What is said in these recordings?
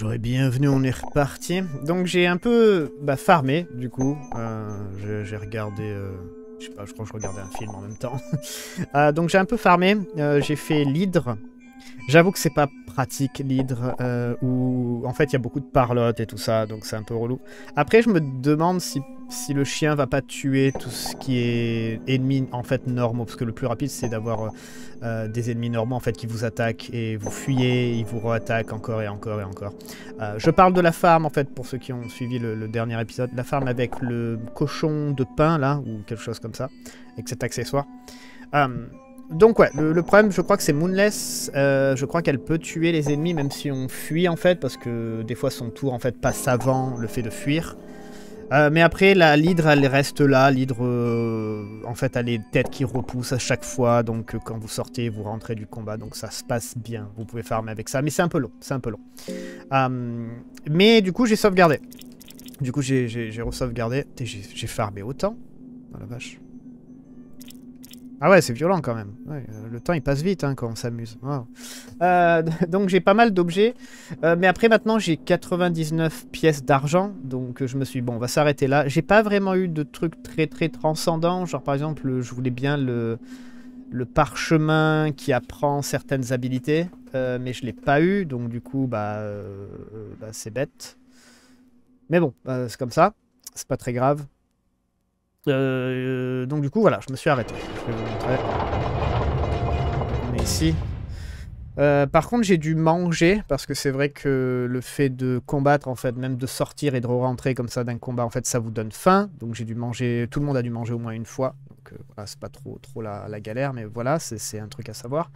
Et bienvenue, on est reparti. Donc j'ai un peu bah, farmé du coup. Euh, j'ai regardé, euh, je crois que je regardais un film en même temps. Euh, donc j'ai un peu farmé, j'ai fait l'hydre. J'avoue que c'est pas pratique l'hydre, où en fait il y a beaucoup de parlotte et tout ça, donc c'est un peu relou. Après je me demande si si le chien va pas tuer tout ce qui est ennemi en fait normaux, parce que le plus rapide c'est d'avoir euh, euh, des ennemis normaux en fait qui vous attaquent et vous fuyez, ils vous re-attaquent encore et encore et encore. Euh, je parle de la farm en fait pour ceux qui ont suivi le, dernier épisode, la farm avec le cochon de pain là ou quelque chose comme ça, avec cet accessoire. Donc ouais, le, problème je crois que c'est Moonless, je crois qu'elle peut tuer les ennemis même si on fuit en fait, parce que des fois son tour en fait passe avant le fait de fuir. Euh, mais après, la l'hydre, elle reste là. L'hydre, euh, en fait, elle a les têtes qui repoussent à chaque fois. Donc, euh, quand vous sortez, vous rentrez du combat. Donc, ça se passe bien. Vous pouvez farmer avec ça. Mais c'est un peu long. C'est un peu long. mais du coup, j'ai sauvegardé. Du coup, j'ai re-sauvegardé. J'ai farmé autant. Oh la vache. Ah ouais, c'est violent quand même. Euh, le temps il passe vite hein, quand on s'amuse. Euh, donc j'ai pas mal d'objets. Euh, mais après maintenant j'ai 99 pièces d'argent. Donc je me suis dit, bon on va s'arrêter là. J'ai pas vraiment eu de trucs très très transcendants. Genre par exemple je voulais bien le, parchemin qui apprend certaines habilités. mais je l'ai pas eu. Donc du coup bah, bah c'est bête. Mais bon, c'est comme ça. C'est pas très grave. Euh, donc du coup, voilà, je me suis arrêté. Je vais vous montrer. On est ici. Euh, par contre, j'ai dû manger, parce que c'est vrai que le fait de combattre, en fait, même de sortir et de rentrer comme ça d'un combat, en fait, ça vous donne faim. Donc j'ai dû manger, tout le monde a dû manger au moins une fois. Donc euh, voilà, c'est pas trop, trop la, la, galère, mais voilà, c'est un truc à savoir.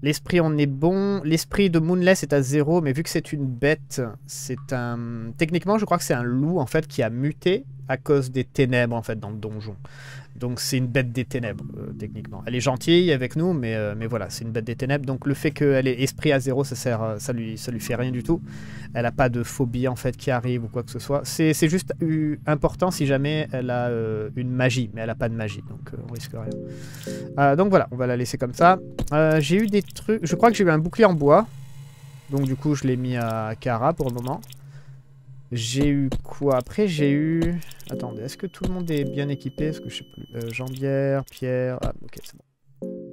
L'esprit, on est bon. L'esprit de Moonless est à zéro, mais vu que c'est une bête, c'est un... Techniquement, je crois que c'est un loup, en fait, qui a muté à cause des ténèbres, en fait, dans le donjon. Donc c'est une bête des ténèbres, euh, techniquement. Elle est gentille avec nous, mais, euh, mais voilà, c'est une bête des ténèbres. Donc le fait qu'elle ait esprit à zéro, ça, sert, euh, ça, lui, ça lui fait rien du tout. Elle n'a pas de phobie, en fait, qui arrive ou quoi que ce soit. C'est juste important si jamais elle a une magie, mais elle n'a pas de magie, donc on risque rien. donc voilà, on va la laisser comme ça. J'ai eu des trucs... Je crois que j'ai eu un bouclier en bois. Donc du coup, je l'ai mis à Kara pour le moment. J'ai eu quoi Après, j'ai eu... Attendez, est-ce que tout le monde est bien équipé? Est-ce que je sais plus? Euh, Jambière, Pierre... Ah, ok, c'est bon.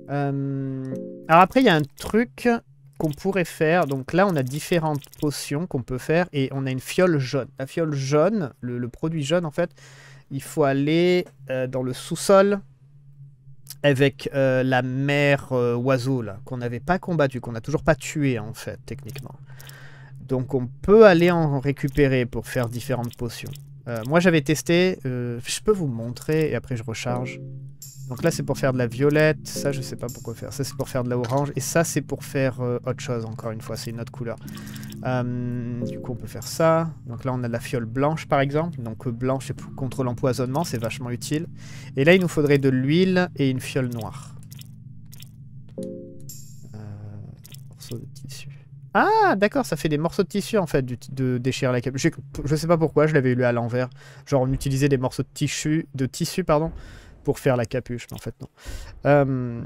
Euh, alors après, il y a un truc qu'on pourrait faire. Donc là, on a différentes potions qu'on peut faire et on a une fiole jaune. La fiole jaune, le, produit jaune, en fait, il faut aller euh, dans le sous-sol avec la mère oiseau, là, qu'on n'avait pas combattu, qu'on n'a toujours pas tué, en fait, techniquement. Donc on peut aller en récupérer pour faire différentes potions. Euh, moi j'avais testé, euh, je peux vous montrer et après je recharge. Donc là c'est pour faire de la violette, ça je sais pas pourquoi faire, ça c'est pour faire de la orange et ça c'est pour faire euh, autre chose encore une fois, c'est une autre couleur. du coup on peut faire ça, donc là on a de la fiole blanche par exemple, donc blanche c'est contre l'empoisonnement, c'est vachement utile. Et là il nous faudrait de l'huile et une fiole noire. Ah, d'accord, ça fait des morceaux de tissu en fait de déchirer la capuche. Je sais pas pourquoi, je l'avais lu à l'envers. Genre on utilisait des morceaux de tissu, pardon, pour faire la capuche, mais en fait non. Euh,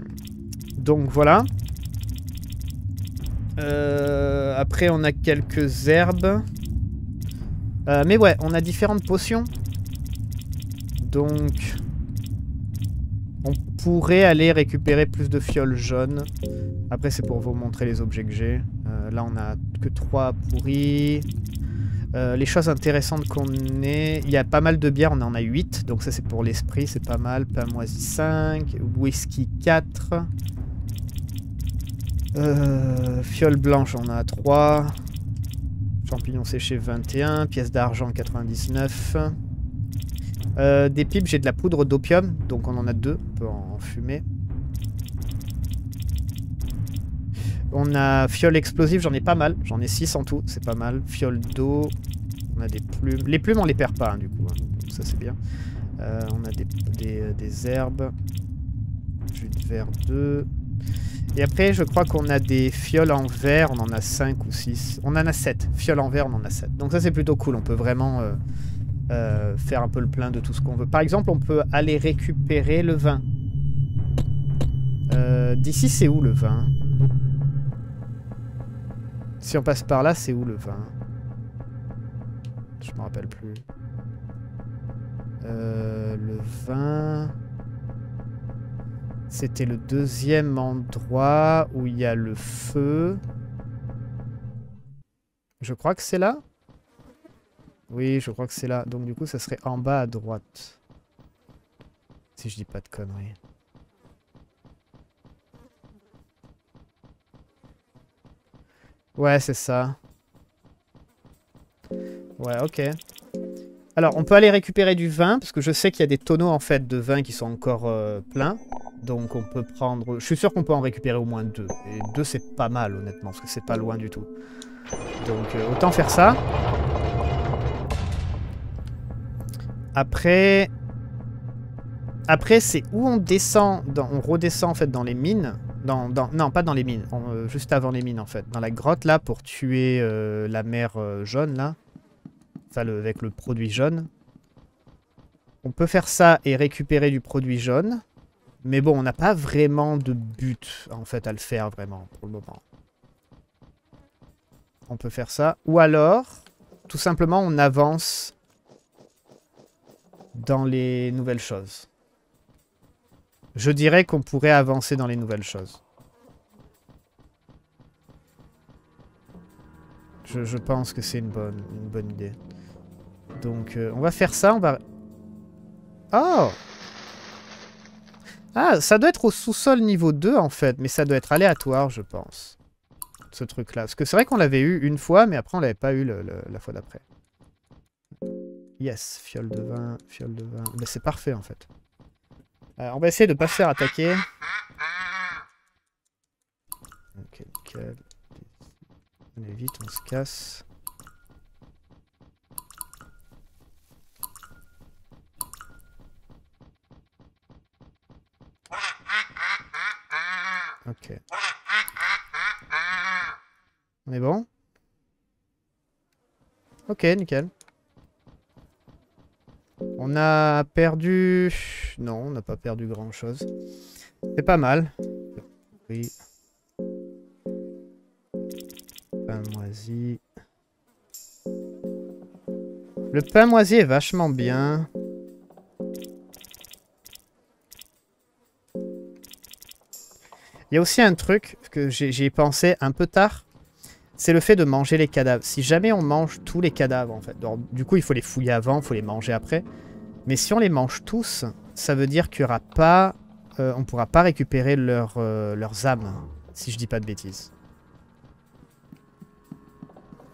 donc voilà. Euh, après on a quelques herbes. Euh, mais ouais, on a différentes potions. Donc on pourrait aller récupérer plus de fioles jaunes. Après c'est pour vous montrer les objets que j'ai. Euh, là, on a que 3 pourris. Euh, les choses intéressantes qu'on ait... Il y a pas mal de bières, on en a 8. Donc ça, c'est pour l'esprit, c'est pas mal. Pamoisie 5. Whisky 4. Euh, fiole blanche, on a 3. Champignons séchés 21. Pièces d'argent 99. Des pipes, j'ai de la poudre d'opium. Donc on en a 2. On peut en fumer. On a fiole explosive, j'en ai pas mal. J'en ai 6 en tout, c'est pas mal. Fiole d'eau. On a des plumes. Les plumes, on les perd pas, hein, du coup. Hein. Ça, c'est bien. Euh, on a des, des, herbes. Jus de verre 2. Et après, je crois qu'on a des fioles en verre. On en a 5 ou 6. On en a 7. Fioles en verre, on en a 7. Donc ça, c'est plutôt cool. On peut vraiment euh, euh, faire un peu le plein de tout ce qu'on veut. Par exemple, on peut aller récupérer le vin. D'ici, c'est où le vin? Si on passe par là, c'est où le vin? Je me rappelle plus. Euh, le vin... C'était le deuxième endroit où il y a le feu. Je crois que c'est là Oui, je crois que c'est là. Donc du coup, ça serait en bas à droite. Si je dis pas de conneries. Ouais, c'est ça. Ouais, ok. Alors, on peut aller récupérer du vin, parce que je sais qu'il y a des tonneaux, en fait, de vin qui sont encore euh, pleins. Donc, on peut prendre... Je suis sûr qu'on peut en récupérer au moins deux. Et deux, c'est pas mal, honnêtement, parce que c'est pas loin du tout. Donc, euh, autant faire ça. Après... C'est où on descend, on redescend, en fait, dans les mines? Non, pas dans les mines, euh, juste avant les mines, en fait. Dans la grotte, là, pour tuer la mer jaune, là. Enfin, avec le produit jaune. On peut faire ça et récupérer du produit jaune. Mais bon, on n'a pas vraiment de but, en fait, à le faire, vraiment, pour le moment. On peut faire ça. Ou alors, tout simplement, on avance dans les nouvelles choses. Je dirais qu'on pourrait avancer dans les nouvelles choses. Je, pense que c'est une bonne, une bonne idée. Donc, euh, on va faire ça, on va... Oh Ah, ça doit être au sous-sol niveau 2, en fait. Mais ça doit être aléatoire, je pense. Ce truc-là. Parce que c'est vrai qu'on l'avait eu une fois, mais après, on l'avait pas eu la fois d'après. Yes, fiole de vin, fiole de vin. Mais c'est parfait, en fait. Euh, on va essayer de pas se faire attaquer. Ok, nickel. On est vite, on se casse. Ok. On est bon? Ok, nickel. On a perdu... Non, on n'a pas perdu grand-chose. C'est pas mal. Oui. Le pain moisi est vachement bien. Il y a aussi un truc que j'ai pensé un peu tard. C'est le fait de manger les cadavres. Si jamais on mange tous les cadavres, en fait. du coup, il faut les fouiller avant, il faut les manger après. Mais si on les mange tous, ça veut dire qu'il y aura pas... Euh, on pourra pas récupérer euh, leurs âmes, si je dis pas de bêtises.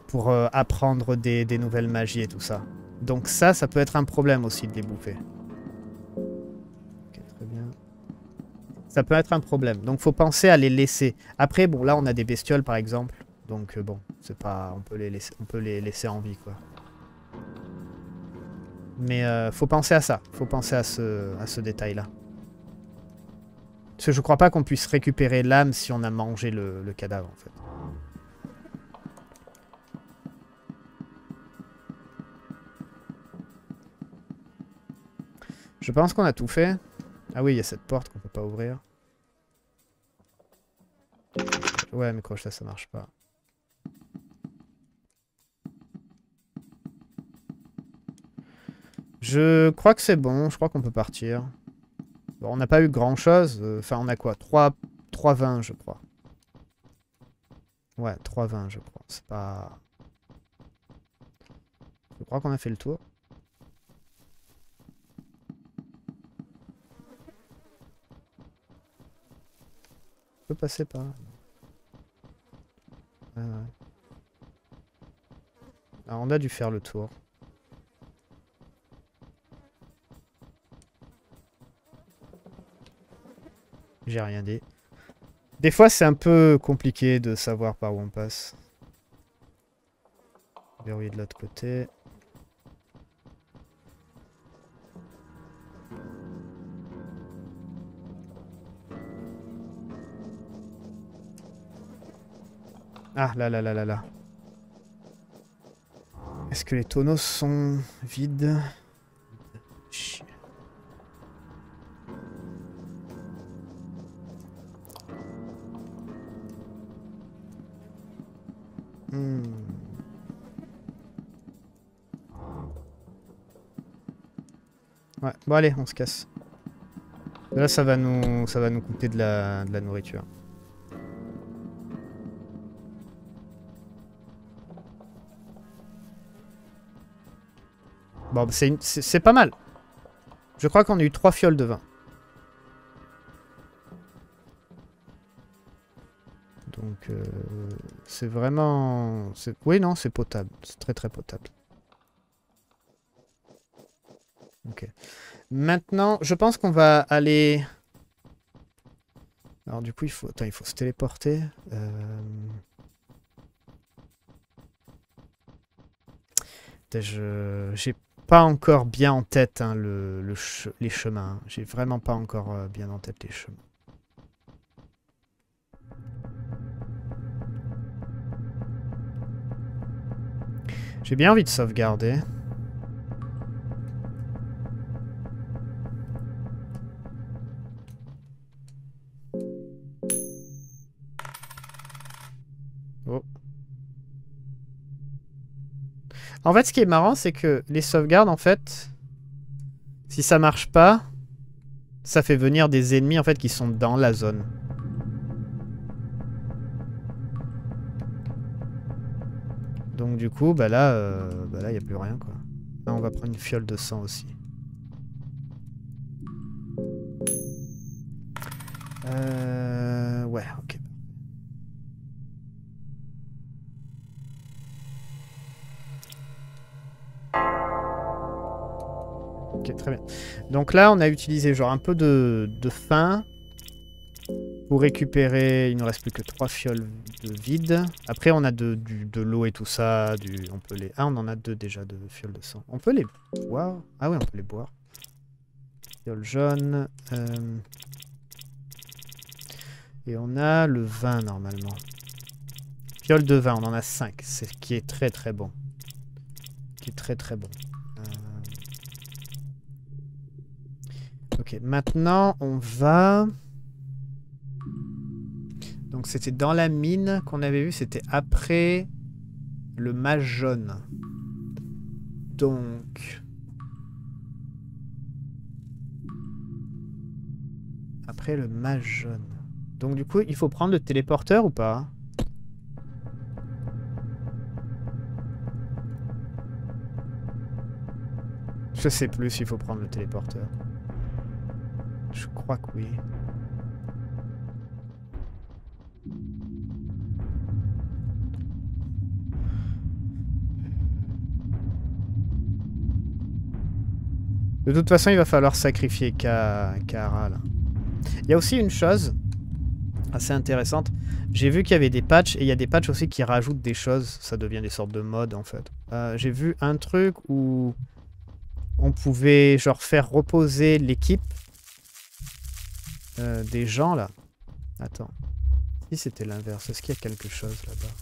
Pour euh, apprendre des, nouvelles magies et tout ça. Donc ça, ça peut être un problème aussi de les bouffer. Ça peut être un problème. Donc faut penser à les laisser. Après, bon, là on a des bestioles par exemple. Donc bon, c'est pas. On peut les laisser, on peut les laisser en vie quoi. Mais euh, faut penser à ça. Faut penser à ce, à ce détail-là. Parce que je crois pas qu'on puisse récupérer l'âme si on a mangé le, le cadavre en fait. Je pense qu'on a tout fait. Ah oui, il y a cette porte qu'on peut pas ouvrir. Ouais, mais croche là, ça marche pas. Je crois que c'est bon, je crois qu'on peut partir. Bon, on n'a pas eu grand chose. Euh, enfin, on a quoi 3, 3,20 je crois. Ouais, 3,20 je crois. C'est pas... Je crois qu'on a fait le tour. On peut passer par là. Alors, on a dû faire le tour. J'ai rien dit. Des fois, c'est un peu compliqué de savoir par où on passe. Verrouiller de l'autre côté. Ah, là, là, là, là, là. Est-ce que les tonneaux sont vides? Bon allez, on se casse. Là, ça va nous, ça va nous coûter de la, de la nourriture. Bon, c'est pas mal. Je crois qu'on a eu trois fioles de vin. Donc, euh, c'est vraiment... Oui, non, c'est potable. C'est très, très potable. Ok. Maintenant, je pense qu'on va aller... Alors du coup, il faut, Attends, il faut se téléporter. Euh... J'ai pas encore bien en tête hein, le, les chemins. J'ai vraiment pas encore euh, bien en tête les chemins. J'ai bien envie de sauvegarder. En fait, ce qui est marrant, c'est que les sauvegardes, en fait, si ça marche pas, ça fait venir des ennemis, en fait, qui sont dans la zone. Donc du coup, bah là, euh, bah n'y a plus rien, quoi. Là, on va prendre une fiole de sang aussi. Euh... Ouais, ok. Très bien. Donc là, on a utilisé genre un peu de, de faim pour récupérer. Il ne reste plus que trois fioles de vide. Après, on a de, de l'eau et tout ça. Du, on peut les. Ah, on en a deux déjà de fioles de sang. On peut les boire. Ah oui, on peut les boire. Fiole jaune. Euh, et on a le vin normalement. Fiole de vin, on en a cinq. C'est qui est très très bon. Qui est très très bon. Ok, maintenant on va... Donc c'était dans la mine qu'on avait vu, c'était après le mage jaune. Donc... Après le mage jaune. Donc du coup, il faut prendre le téléporteur ou pas? Je sais plus s'il faut prendre le téléporteur. Je crois que oui. De toute façon, il va falloir sacrifier Kara. Il y a aussi une chose assez intéressante. J'ai vu qu'il y avait des patchs, et il y a des patchs aussi qui rajoutent des choses. Ça devient des sortes de modes, en fait. Euh, j'ai vu un truc où on pouvait genre faire reposer l'équipe euh, des gens là. Attends. Si c'était l'inverse, est-ce qu'il y a quelque chose là-bas?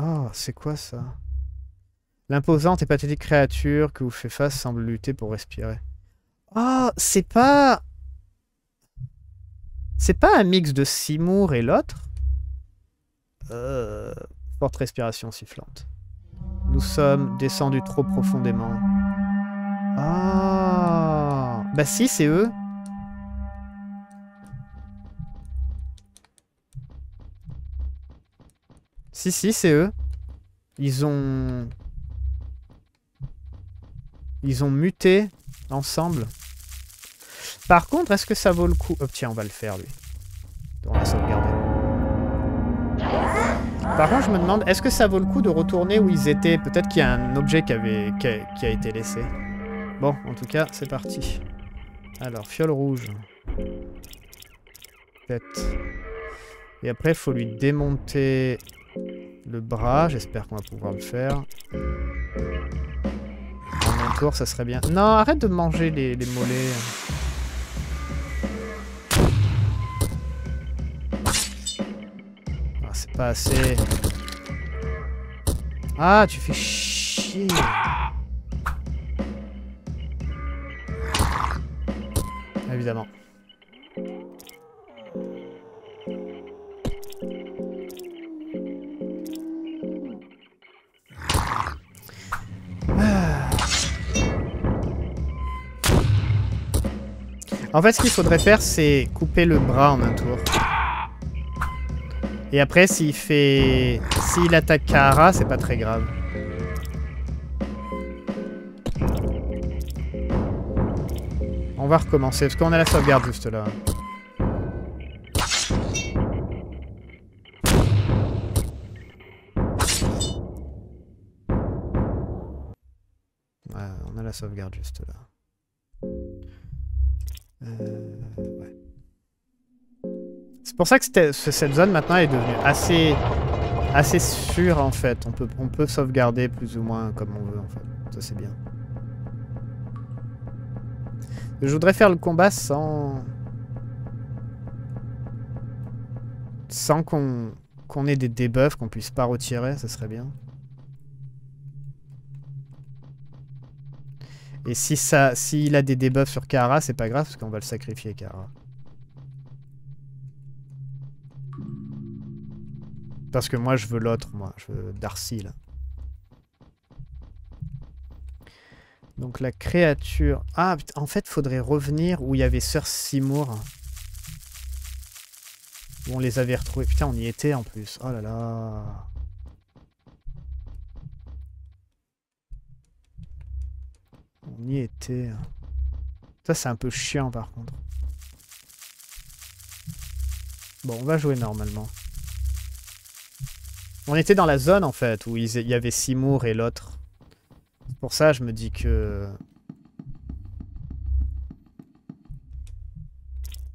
Oh, c'est quoi ça? L'imposante et pathétique créature que vous fait face semble lutter pour respirer. Oh, c'est pas... C'est pas un mix de Seymour et l'autre? Euh... Forte respiration sifflante. Nous sommes descendus trop profondément. Ah Bah si, c'est eux. Si, si, c'est eux. Ils ont... Ils ont muté ensemble. Par contre, est-ce que ça vaut le coup... Oh tiens, on va le faire, lui. On. Par contre, je me demande, est-ce que ça vaut le coup de retourner où ils étaient? Peut-être qu'il y a un objet qui, avait, qui a, été laissé. Bon, en tout cas, c'est parti. Alors, fiole rouge. Tête. Et après, il faut lui démonter le bras. J'espère qu'on va pouvoir le faire. Tour, ça serait bien. Non, arrête de manger les mollets. assez. Ah, tu fais chier. Évidemment. En fait, ce qu'il faudrait faire, c'est couper le bras en un tour. Et après, s'il fait... S'il attaque Kahara, c'est pas très grave. On va recommencer, parce qu'on a la sauvegarde juste là. Ouais, on a la sauvegarde juste là. Euh, ouais. C'est pour ça que cette zone maintenant est devenue assez, assez sûre en fait. On peut, on peut sauvegarder plus ou moins comme on veut en fait. Ça c'est bien. Je voudrais faire le combat sans... Sans qu'on ait des debuffs, qu'on puisse pas retirer, ça serait bien. Et si ça, s'il a des debuffs sur Kara, c'est pas grave parce qu'on va le sacrifier Kara. Parce que moi je veux l'autre, moi. Je veux Darcy là. Donc la créature... Ah, en fait, faudrait revenir où il y avait Sir Seymour. Où on les avait retrouvés. Putain, on y était en plus. Oh là là. On y était. Ça, c'est un peu chiant par contre. Bon, on va jouer normalement. On était dans la zone en fait, où il y avait Seymour et l'autre. Pour ça, je me dis que...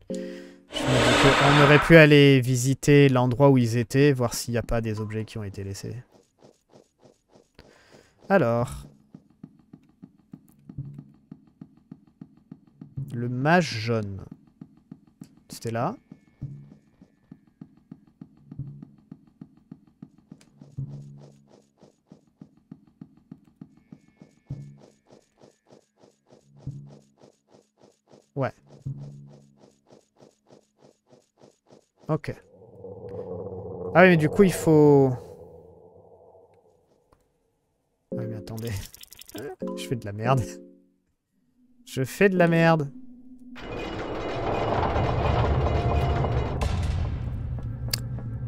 On aurait pu aller visiter l'endroit où ils étaient, voir s'il n'y a pas des objets qui ont été laissés. Alors... Le mage jaune. C'était là. Ok. Ah oui, mais du coup, il faut... Oui, mais attendez. Je fais de la merde. Je fais de la merde.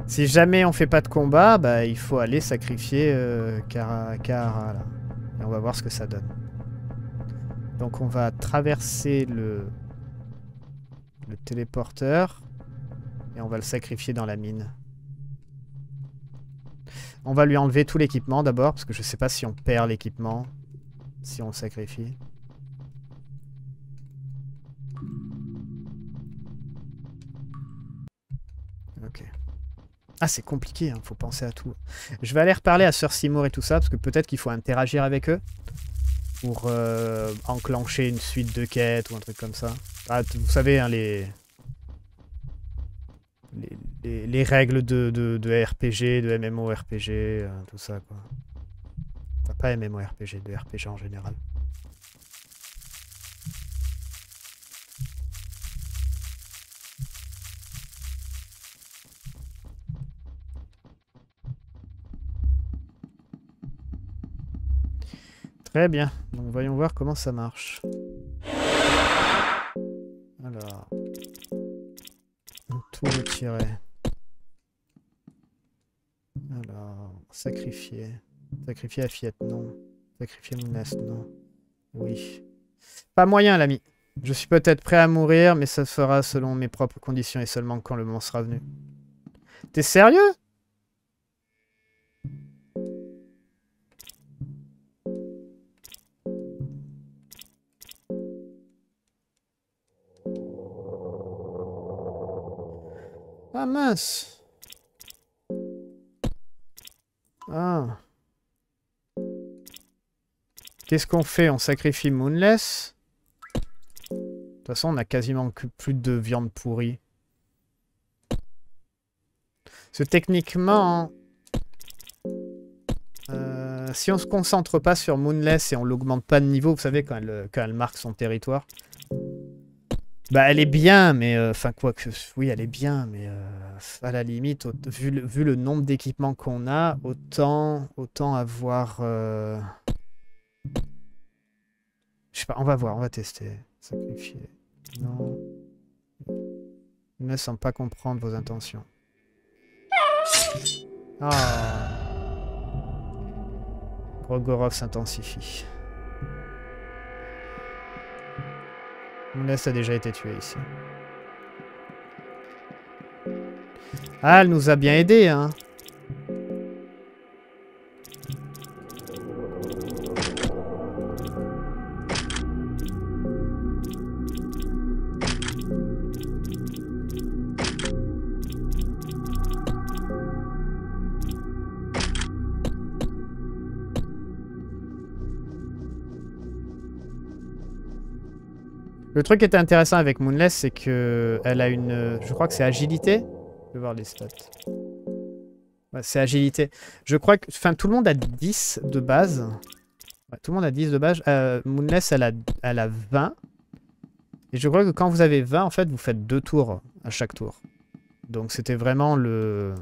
Si jamais on fait pas de combat, bah il faut aller sacrifier euh, Kara, là. Et on va voir ce que ça donne. Donc on va traverser le, le téléporteur et on va le sacrifier dans la mine. On va lui enlever tout l'équipement d'abord, parce que je sais pas si on perd l'équipement, si on le sacrifie. Ok. Ah, c'est compliqué, hein, faut penser à tout. Je vais aller reparler à Sir Seymour et tout ça, parce que peut-être qu'il faut interagir avec eux pour euh, enclencher une suite de quêtes ou un truc comme ça. Ah, vous savez, hein, les... les... règles de, de, RPG, de MMORPG, euh, tout ça, quoi. Enfin, pas MMORPG, de RPG en général. Très bien. Donc voyons voir comment ça marche. Alors. Tout retirer. Alors. Sacrifier. Sacrifier à Fiat, non. Sacrifier Mounas, non. Oui. Pas moyen, l'ami. Je suis peut-être prêt à mourir, mais ça se fera selon mes propres conditions et seulement quand le moment sera venu. T'es sérieux? Ah mince. Ah. Qu'est-ce qu'on fait? On sacrifie Moonless? De toute façon, on a quasiment plus de viande pourrie. Parce techniquement... Euh, si on se concentre pas sur Moonless et on l'augmente pas de niveau, vous savez, quand elle marque son territoire, bah, elle est bien, mais... Euh, enfin, quoi que... Oui, elle est bien, mais... Euh, à la limite, vu, le, vu le nombre d'équipements qu'on a, autant, autant avoir... Euh, je sais pas, on va voir, on va tester. Sacrifier. Non. Ne semble pas comprendre vos intentions. Ah. Rogorov s'intensifie. Mounès a déjà été tué ici. Ah, elle nous a bien aidé, hein. Le truc qui était intéressant avec Moonless, c'est que elle a une... Je crois que c'est agilité. Je vais voir les stats. c'est agilité. Je crois que... Enfin, tout le monde a 10 de base. tout le monde a 10 de base. Euh, Moonless, elle a... elle a 20. Et je crois que quand vous avez 20, en fait, vous faites deux tours à chaque tour. Donc c'était vraiment le...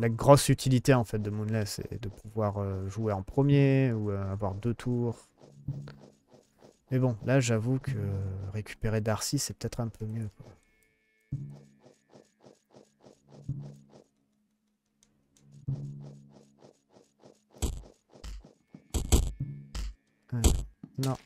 La grosse utilité, en fait, de Moonless, c'est de pouvoir euh, jouer en premier ou euh, avoir deux tours. Mais bon, là j'avoue que récupérer Darcy c'est peut-être un peu mieux. Euh, non.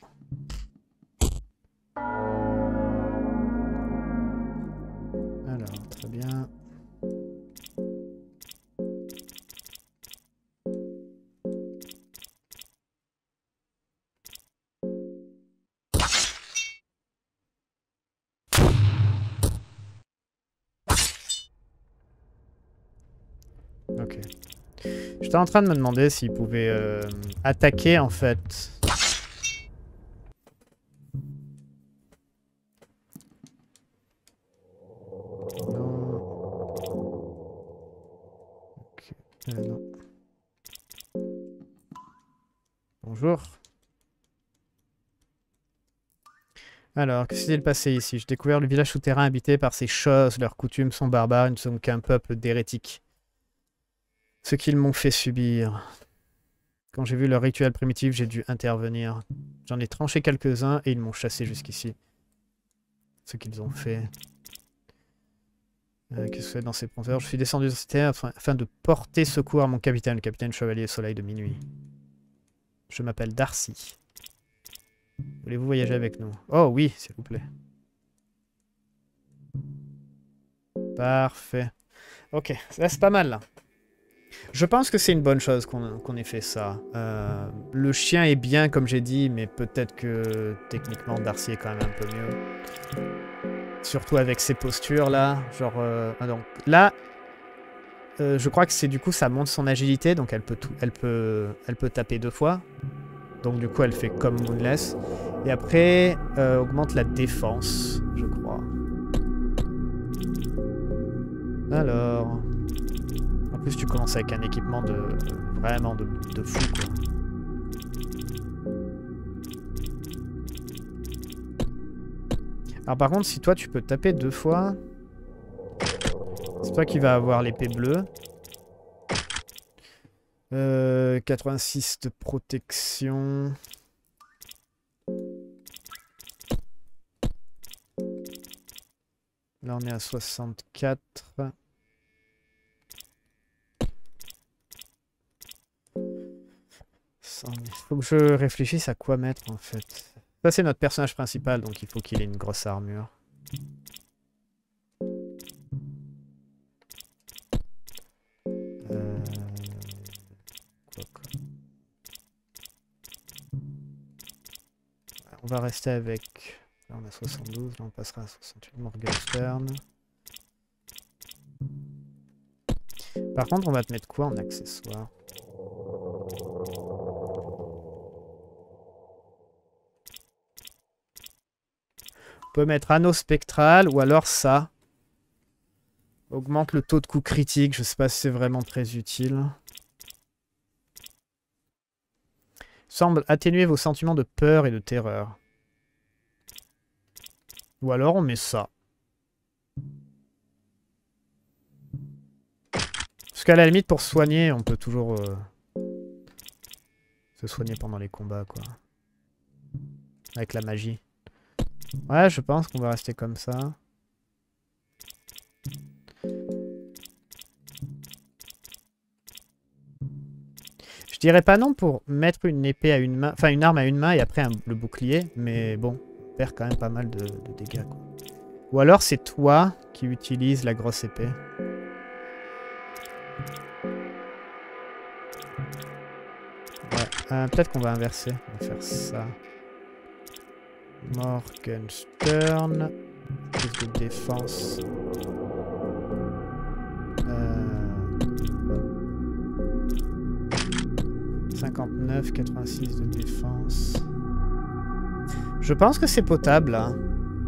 J'étais en train de me demander s'il pouvait euh, attaquer en fait. Euh, Bonjour. Alors, que s'est-il passé ici? J'ai découvert le village souterrain habité par ces choses. Leurs coutumes sont barbares, ils ne sont qu'un peuple d'hérétiques. Ce qu'ils m'ont fait subir. Quand j'ai vu leur rituel primitif, j'ai dû intervenir. J'en ai tranché quelques-uns et ils m'ont chassé jusqu'ici. Ce qu'ils ont fait. Euh, Qu'est-ce que dans ces profondeurs? Je suis descendu de cette terre afin, de porter secours à mon capitaine, le capitaine chevalier soleil de minuit. Je m'appelle Darcy. Voulez-vous voyager avec nous? Oh oui, s'il vous plaît. Parfait. Ok, c'est pas mal là. Je pense que c'est une bonne chose qu'on ait fait ça. Euh, le chien est bien, comme j'ai dit, mais peut-être que techniquement Darcy est quand même un peu mieux. Surtout avec ses postures là. Genre, euh, ah, donc, là, euh, je crois que c'est du coup ça monte son agilité, donc elle peut, elle, peut, elle peut taper deux fois. Donc du coup elle fait comme Moonless. Et après, augmente la défense, je crois. Alors... En plus, tu commences avec un équipement de vraiment de, de fou, quoi. Alors par contre, si toi tu peux taper deux fois, c'est toi qui vas avoir l'épée bleue. 86 euh, de protection. Là on est à 64. Il faut que je réfléchisse à quoi mettre en fait. Ça c'est notre personnage principal donc il faut qu'il ait une grosse armure. Euh, on va rester avec... Là on a 72, là on passera à 68 Morgenstern. Par contre on va te mettre quoi en accessoire? On peut mettre anneau spectral ou alors ça. Augmente le taux de coup critique. Je sais pas si c'est vraiment très utile. Semble atténuer vos sentiments de peur et de terreur. Ou alors on met ça. Parce qu'à la limite, pour soigner, on peut toujours euh, se soigner pendant les combats, quoi. Avec la magie. Ouais, je pense qu'on va rester comme ça. Je dirais pas non pour mettre une épée à une main, enfin une arme à une main et après le bouclier, mais bon, on perd quand même pas mal de, dégâts. Ou alors c'est toi qui utilises la grosse épée. Ouais, euh, peut-être qu'on va inverser. On va faire ça. Morgenstern. Plus de défense. 59, 86 de défense. Je pense que c'est potable. Hein.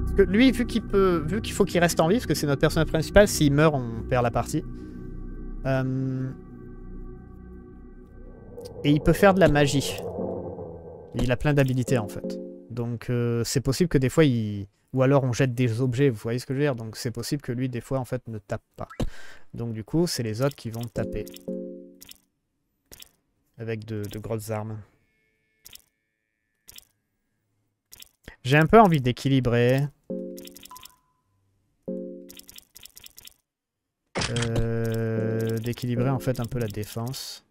Parce que lui, vu qu'il peut, vu qu'il faut qu'il reste en vie, parce que c'est notre personnage principal, s'il meurt, on perd la partie. Euh, et il peut faire de la magie. Il a plein d'habilités en fait. Donc euh, c'est possible que des fois il... Ou alors on jette des objets, vous voyez ce que je veux dire? Donc c'est possible que lui des fois en fait ne tape pas. Donc du coup c'est les autres qui vont taper avec de, grosses armes. J'ai un peu envie d'équilibrer. Euh, d'équilibrer en fait un peu la défense. «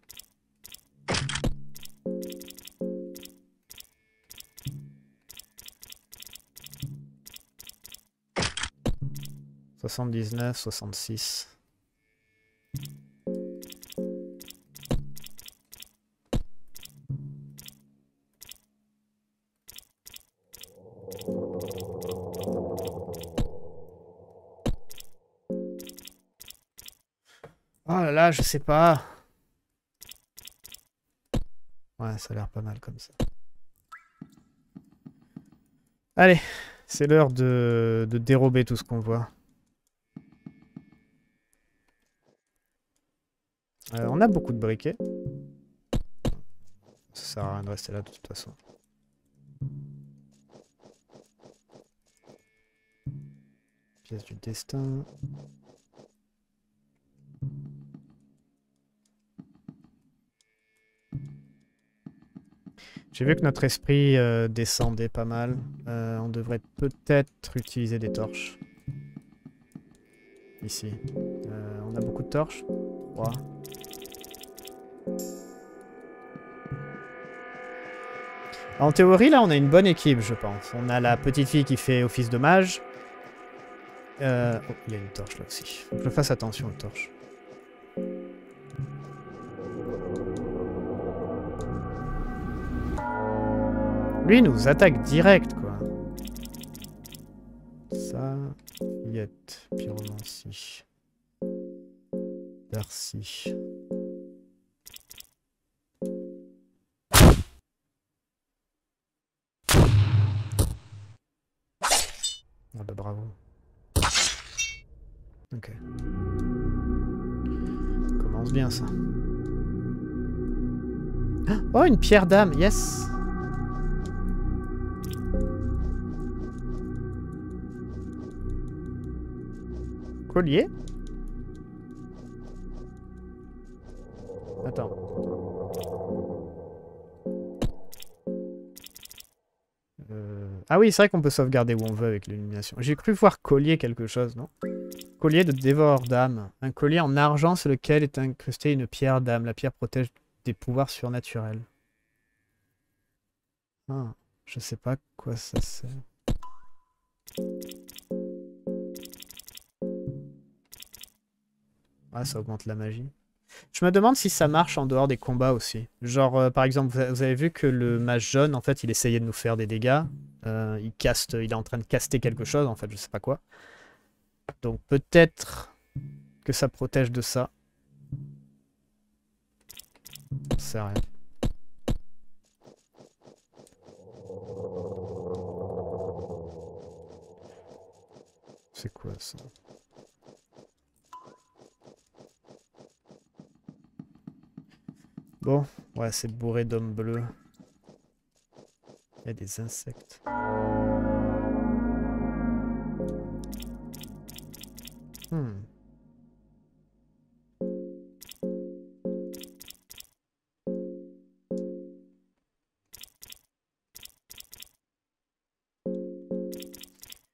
79, 66. là, je sais pas. Ouais, ça a l'air pas mal comme ça. Allez, c'est l'heure de, de dérober tout ce qu'on voit. Euh, on a beaucoup de briquets. Ça sert à rien de rester là de toute façon. Pièce du destin. J'ai vu que notre esprit euh, descendait pas mal. Euh, on devrait peut-être utiliser des torches. Ici. On a beaucoup de torches 3. En théorie, là, on a une bonne équipe, je pense. On a la petite fille qui fait office de mage. Oh, il y a une torche là aussi. Faut que je fasse attention aux torches. Lui nous attaque direct, quoi. Ça, Yette, Pyromancie. Darcy. Bravo. Ok. commence bien ça. Oh, une pierre d'âme, yes Collier Attends. Ah oui, c'est vrai qu'on peut sauvegarder où on veut avec l'illumination. J'ai cru voir collier quelque chose, non? Collier de dévore d'âme. Un collier en argent sur lequel est incrustée une pierre d'âme. La pierre protège des pouvoirs surnaturels. Ah, je sais pas quoi ça sert. Ah, ça augmente la magie. Je me demande si ça marche en dehors des combats aussi. Genre, euh, par exemple, vous avez vu que le mage jaune, en fait, il essayait de nous faire des dégâts. Euh, il caste, il est en train de caster quelque chose, en fait, je sais pas quoi. Donc peut-être que ça protège de ça. C'est rien. C'est quoi ça? Bon, ouais, c'est bourré d'hommes bleus. Il y a des insectes. Hmm.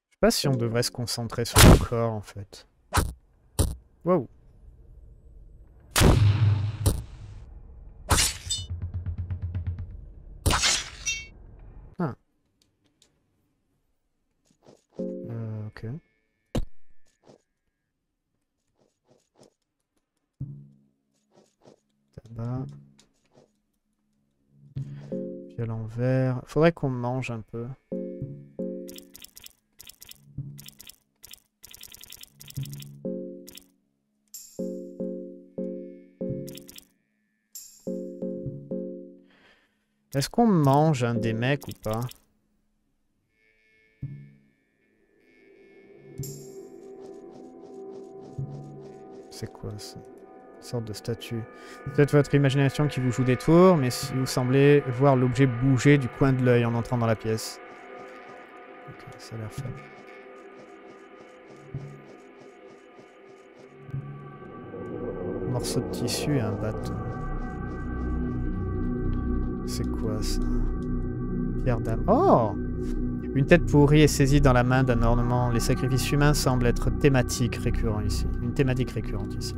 Je sais pas si on devrait se concentrer sur le corps en fait. Wow. Ok. Tabac. Puis à l'envers. Faudrait qu'on mange un peu. Est-ce qu'on mange un des mecs ou pas? Quoi Une sorte de statue. Peut-être votre imagination qui vous joue des tours, mais si vous semblez voir l'objet bouger du coin de l'œil en entrant dans la pièce. Ok, ça a l'air fun. Morceau de tissu et un bâton. C'est quoi ça? Pierre d'âme. Oh Une tête pourrie est saisie dans la main d'un ornement. Les sacrifices humains semblent être thématiques récurrents ici. Une thématique récurrente ici.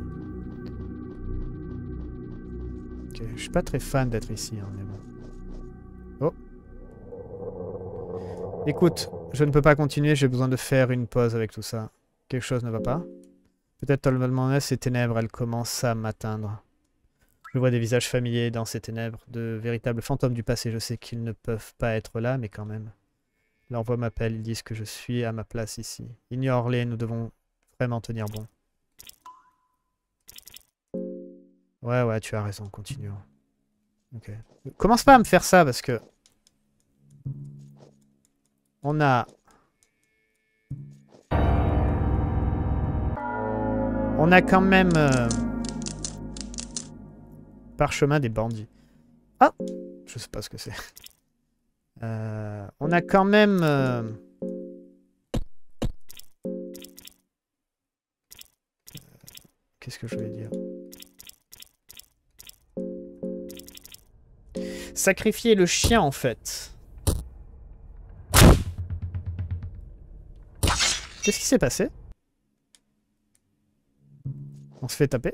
Ok, je suis pas très fan d'être ici, hein, mais bon. Oh Écoute, je ne peux pas continuer, j'ai besoin de faire une pause avec tout ça. Quelque chose ne va pas Peut-être tollement ces ténèbres, elles commencent à m'atteindre. Je vois des visages familiers dans ces ténèbres, de véritables fantômes du passé. Je sais qu'ils ne peuvent pas être là, mais quand même. Leur voix m'appelle, ils disent que je suis à ma place ici. Ignore-les, nous devons vraiment tenir bon. Ouais, ouais, tu as raison, continuons. Ok. Commence pas à me faire ça, parce que... On a... On a quand même... Euh, Parchemin des bandits. Ah Je sais pas ce que c'est. Euh, on a quand même... Euh, qu'est-ce que je voulais dire? Sacrifier le chien, en fait. Qu'est-ce qui s'est passé? On se fait taper?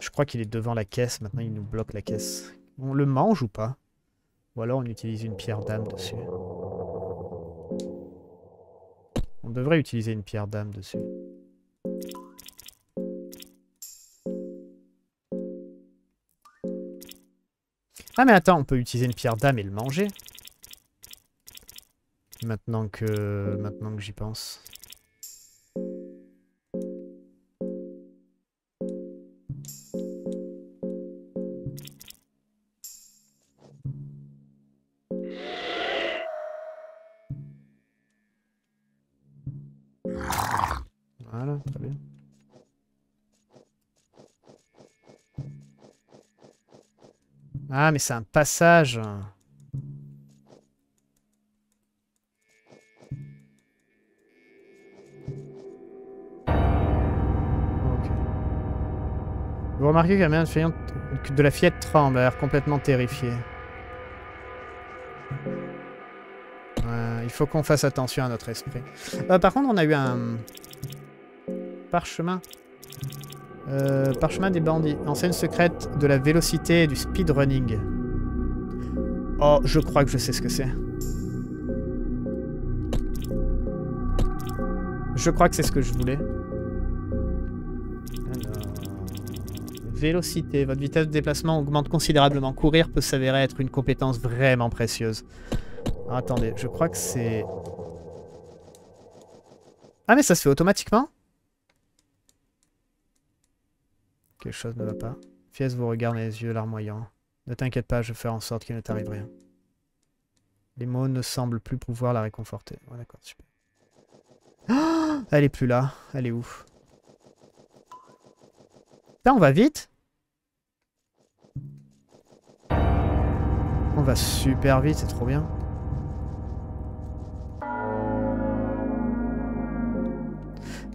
Je crois qu'il est devant la caisse. Maintenant, il nous bloque la caisse. On le mange ou pas? Ou alors on utilise une pierre d'âme dessus? On devrait utiliser une pierre d'âme dessus. Ah mais attends, on peut utiliser une pierre d'âme et le manger. Maintenant que, maintenant que j'y pense. Ah, mais c'est un passage. Vous remarquez que la main de la fillette tremble, elle a l'air complètement terrifiée. il faut qu'on fasse attention à notre esprit. Euh, par contre, on a eu un parchemin. Euh, parchemin des bandits. Enseigne secrète de la vélocité et du speedrunning. Oh, je crois que je sais ce que c'est. Je crois que c'est ce que je voulais. Vélocité. Votre vitesse de déplacement augmente considérablement. Courir peut s'avérer être une compétence vraiment précieuse. attendez, je crois que c'est... Ah mais ça se fait automatiquement? Quelque chose ne va pas. Fies vous regarde les yeux larmoyants. Ne t'inquiète pas, je vais faire en sorte qu'il ne t'arrive rien. Les mots ne semblent plus pouvoir la réconforter. Ouais, d'accord, super. Oh elle est plus là. Elle est où? Putain, on va vite? On va super vite, c'est trop bien.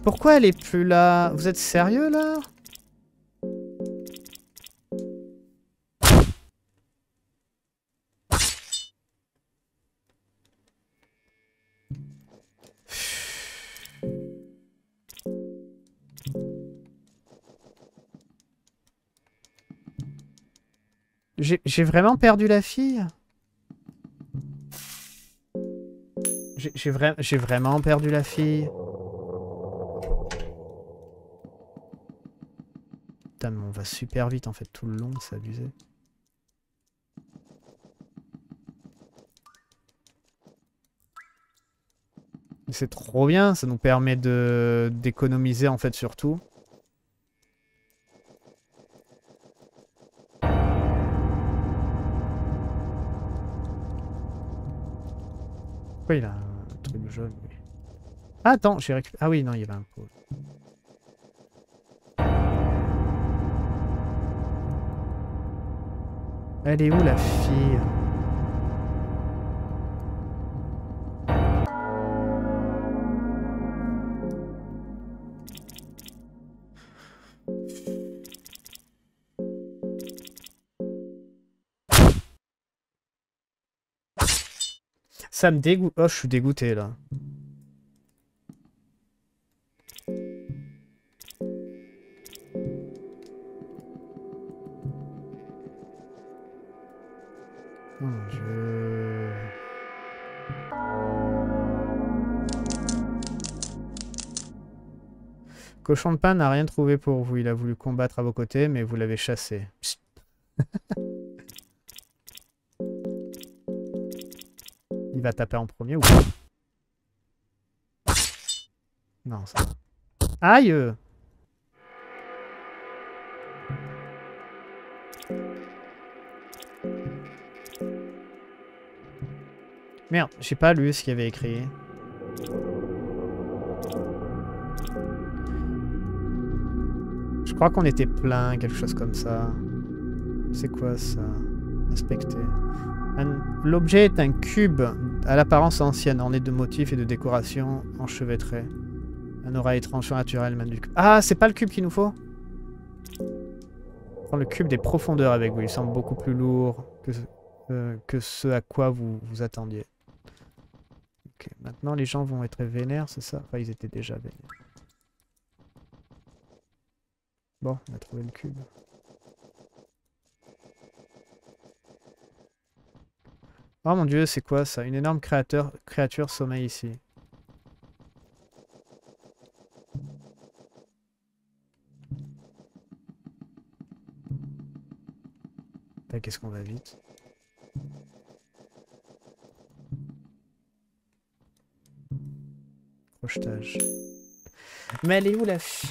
Pourquoi elle est plus là? Vous êtes sérieux là? J'ai vraiment perdu la fille? J'ai vra vraiment perdu la fille Putain, mais on va super vite en fait tout le long, c'est abusé. C'est trop bien, ça nous permet d'économiser en fait surtout. Pourquoi il a un truc jaune Ah attends, j'ai récupéré... Ah oui, non, il y avait un pot. Elle est où la fille? Ça me dégoûte. Oh, je suis dégoûté là. Oh. Cochon de pain n'a rien trouvé pour vous. Il a voulu combattre à vos côtés, mais vous l'avez chassé. taper en premier ou Non, ça Aïe Merde, j'ai pas lu ce qu'il y avait écrit. Je crois qu'on était plein, quelque chose comme ça. C'est quoi ça? Inspecter. L'objet est un cube à l'apparence ancienne, orné de motifs et de décorations enchevêtrées. Un aura étrange naturel même du. Ah, c'est pas le cube qu'il nous faut? Prends le cube des profondeurs avec vous. Il semble beaucoup plus lourd que, euh, que ce à quoi vous vous attendiez. Ok, maintenant les gens vont être vénères, c'est ça? Enfin, ils étaient déjà vénères. Bon, on a trouvé le cube. Oh mon dieu, c'est quoi ça? Une énorme créateur, créature sommeille ici. Qu'est-ce qu'on va vite Projetage. Mais elle est où la fille?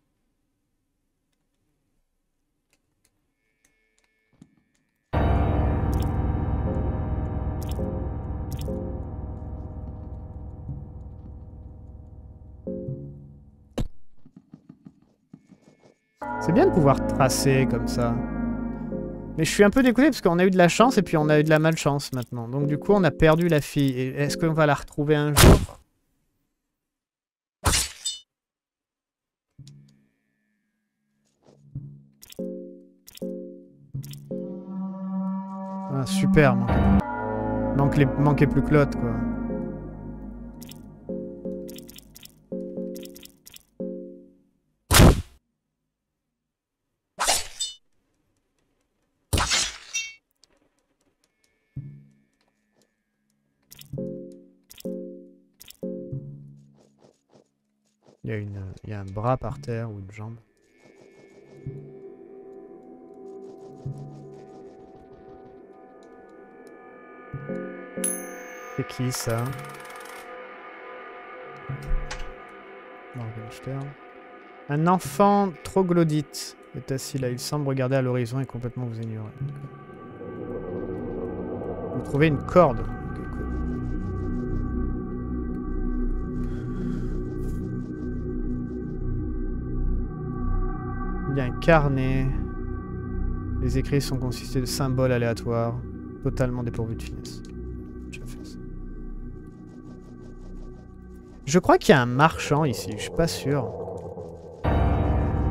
C'est bien de pouvoir tracer comme ça. Mais je suis un peu dégoûté parce qu'on a eu de la chance et puis on a eu de la malchance maintenant. Donc du coup, on a perdu la fille. Est-ce qu'on va la retrouver un jour? Ah, super, manquait, manquait plus que l'autre, quoi. Un bras par terre ou une jambe. C'est qui ça? Morgenstern. Un enfant troglodyte est assis là. Il semble regarder à l'horizon et complètement vous ignorer. Vous trouvez une corde. Il y a un carnet. Les écrits sont consistés de symboles aléatoires, totalement dépourvus de finesse. Je crois qu'il y a un marchand ici, je suis pas sûr.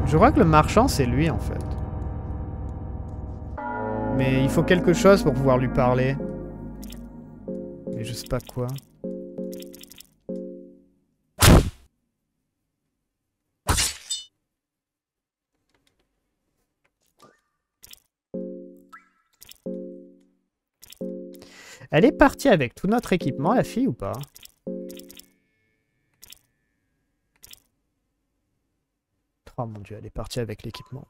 Je crois que le marchand, c'est lui, en fait. Mais il faut quelque chose pour pouvoir lui parler. Mais je sais pas quoi. Elle est partie avec tout notre équipement, la fille, ou pas? Oh mon dieu, elle est partie avec l'équipement.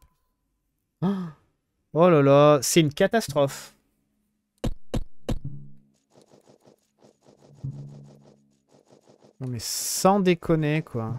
Oh là là, c'est une catastrophe. Non mais sans déconner quoi.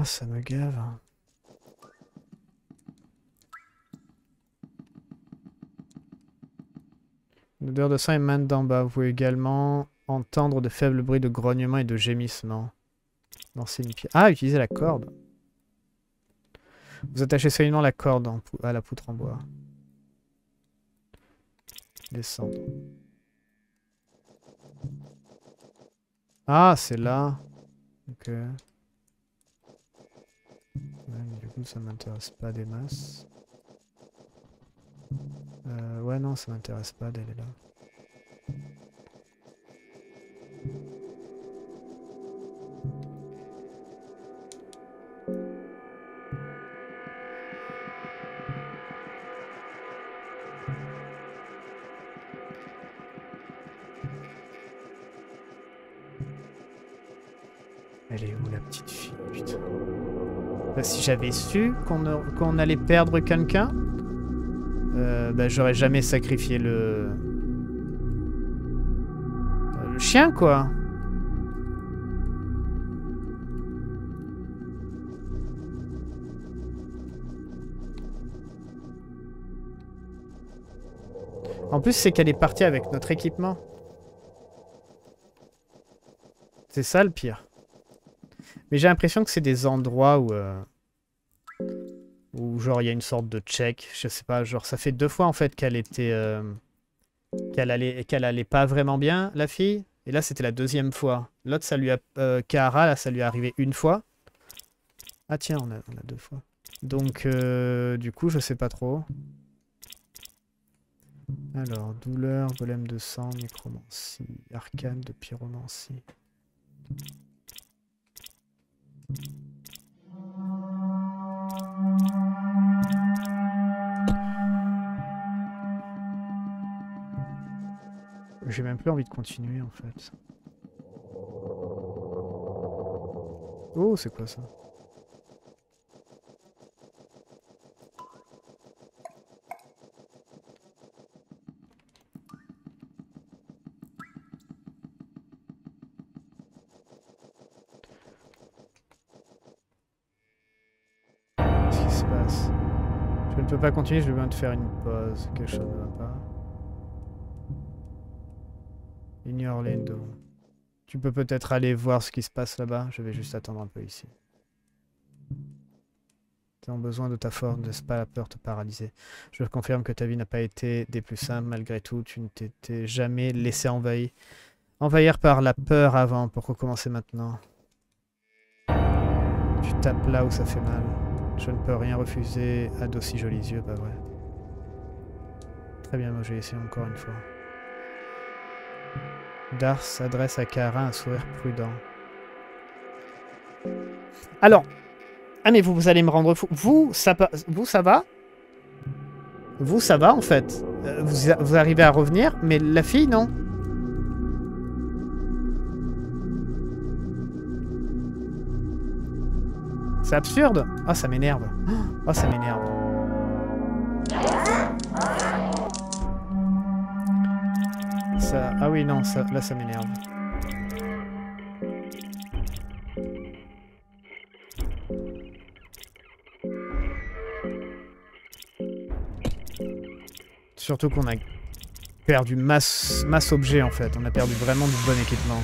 Ah, ça me gave. L'odeur de sang émane d'en bas. Vous pouvez également entendre de faibles bruits de grognements et de gémissements. Lancer une pierre. Ah, utiliser la corde. Vous attachez solidement la corde à la poutre en bois. Descendre. Ah, c'est là. Ok du coup, ça m'intéresse pas des masses. Euh, ouais, non, ça m'intéresse pas d'aller là. Elle est où la petite fille, si j'avais su qu'on allait perdre quelqu'un, euh, bah, j'aurais jamais sacrifié le... Euh, le chien, quoi. En plus, c'est qu'elle est partie avec notre équipement. C'est ça le pire. Mais j'ai l'impression que c'est des endroits où... Euh, où genre il y a une sorte de check. Je sais pas, genre ça fait deux fois en fait qu'elle était... Euh, qu'elle allait, qu'elle allait pas vraiment bien, la fille. Et là c'était la deuxième fois. L'autre ça lui a... Euh, Kara, là ça lui est arrivé une fois. Ah tiens, on a, on a deux fois. Donc du coup je sais pas trop. Alors, douleur, golem de sang, nécromancie, arcane de pyromancie. J'ai même plus envie de continuer en fait. Oh, c'est quoi ça? Peux pas continuer, je vais besoin de faire une pause. Quelque chose ne va pas. Ignore les dos. Tu peux peut-être aller voir ce qui se passe là-bas. Je vais juste attendre un peu ici. Tu as besoin de ta force, n'est-ce pas? La peur te paralyser Je confirme que ta vie n'a pas été des plus simples. Malgré tout, tu ne t'étais jamais laissé envahir. Envahir par la peur avant pour recommencer maintenant. Tu tapes là où ça fait mal. Je ne peux rien refuser à d'aussi jolis yeux, pas vrai. Très bien, moi je vais essayer encore une fois. Dars s'adresse à Kara un sourire prudent. Alors, ah mais vous, vous allez me rendre fou. Vous, ça, vous, ça va? Vous, ça va en fait. Euh, vous, vous arrivez à revenir, mais la fille, non C'est absurde. Oh, ça m'énerve. Oh, ça m'énerve. ça... Ah oui, non, ça... là ça m'énerve. Surtout qu'on a perdu masse, masse objet en fait. On a perdu vraiment du bon équipement.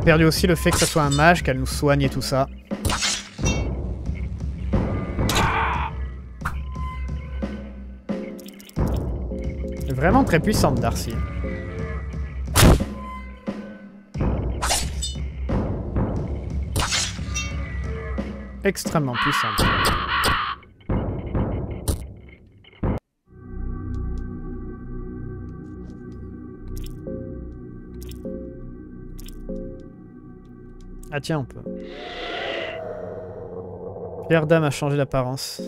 Perdu aussi le fait que ce soit un mage, qu'elle nous soigne et tout ça. Vraiment très puissante, Darcy. Extrêmement puissante. Ah tiens, on peut. Pierre d'âme a changé d'apparence.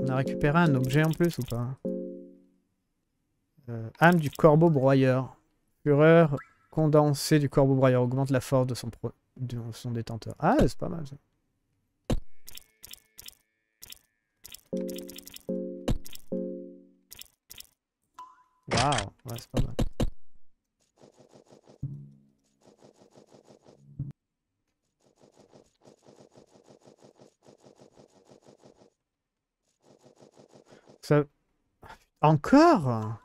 On a récupéré un objet en plus ou pas? Euh, Âme du corbeau broyeur. Fureur condensée du corbeau broyeur. Augmente la force de son, de son détenteur. Ah, c'est pas mal ça. Waouh, ouais, c'est pas mal. Encore?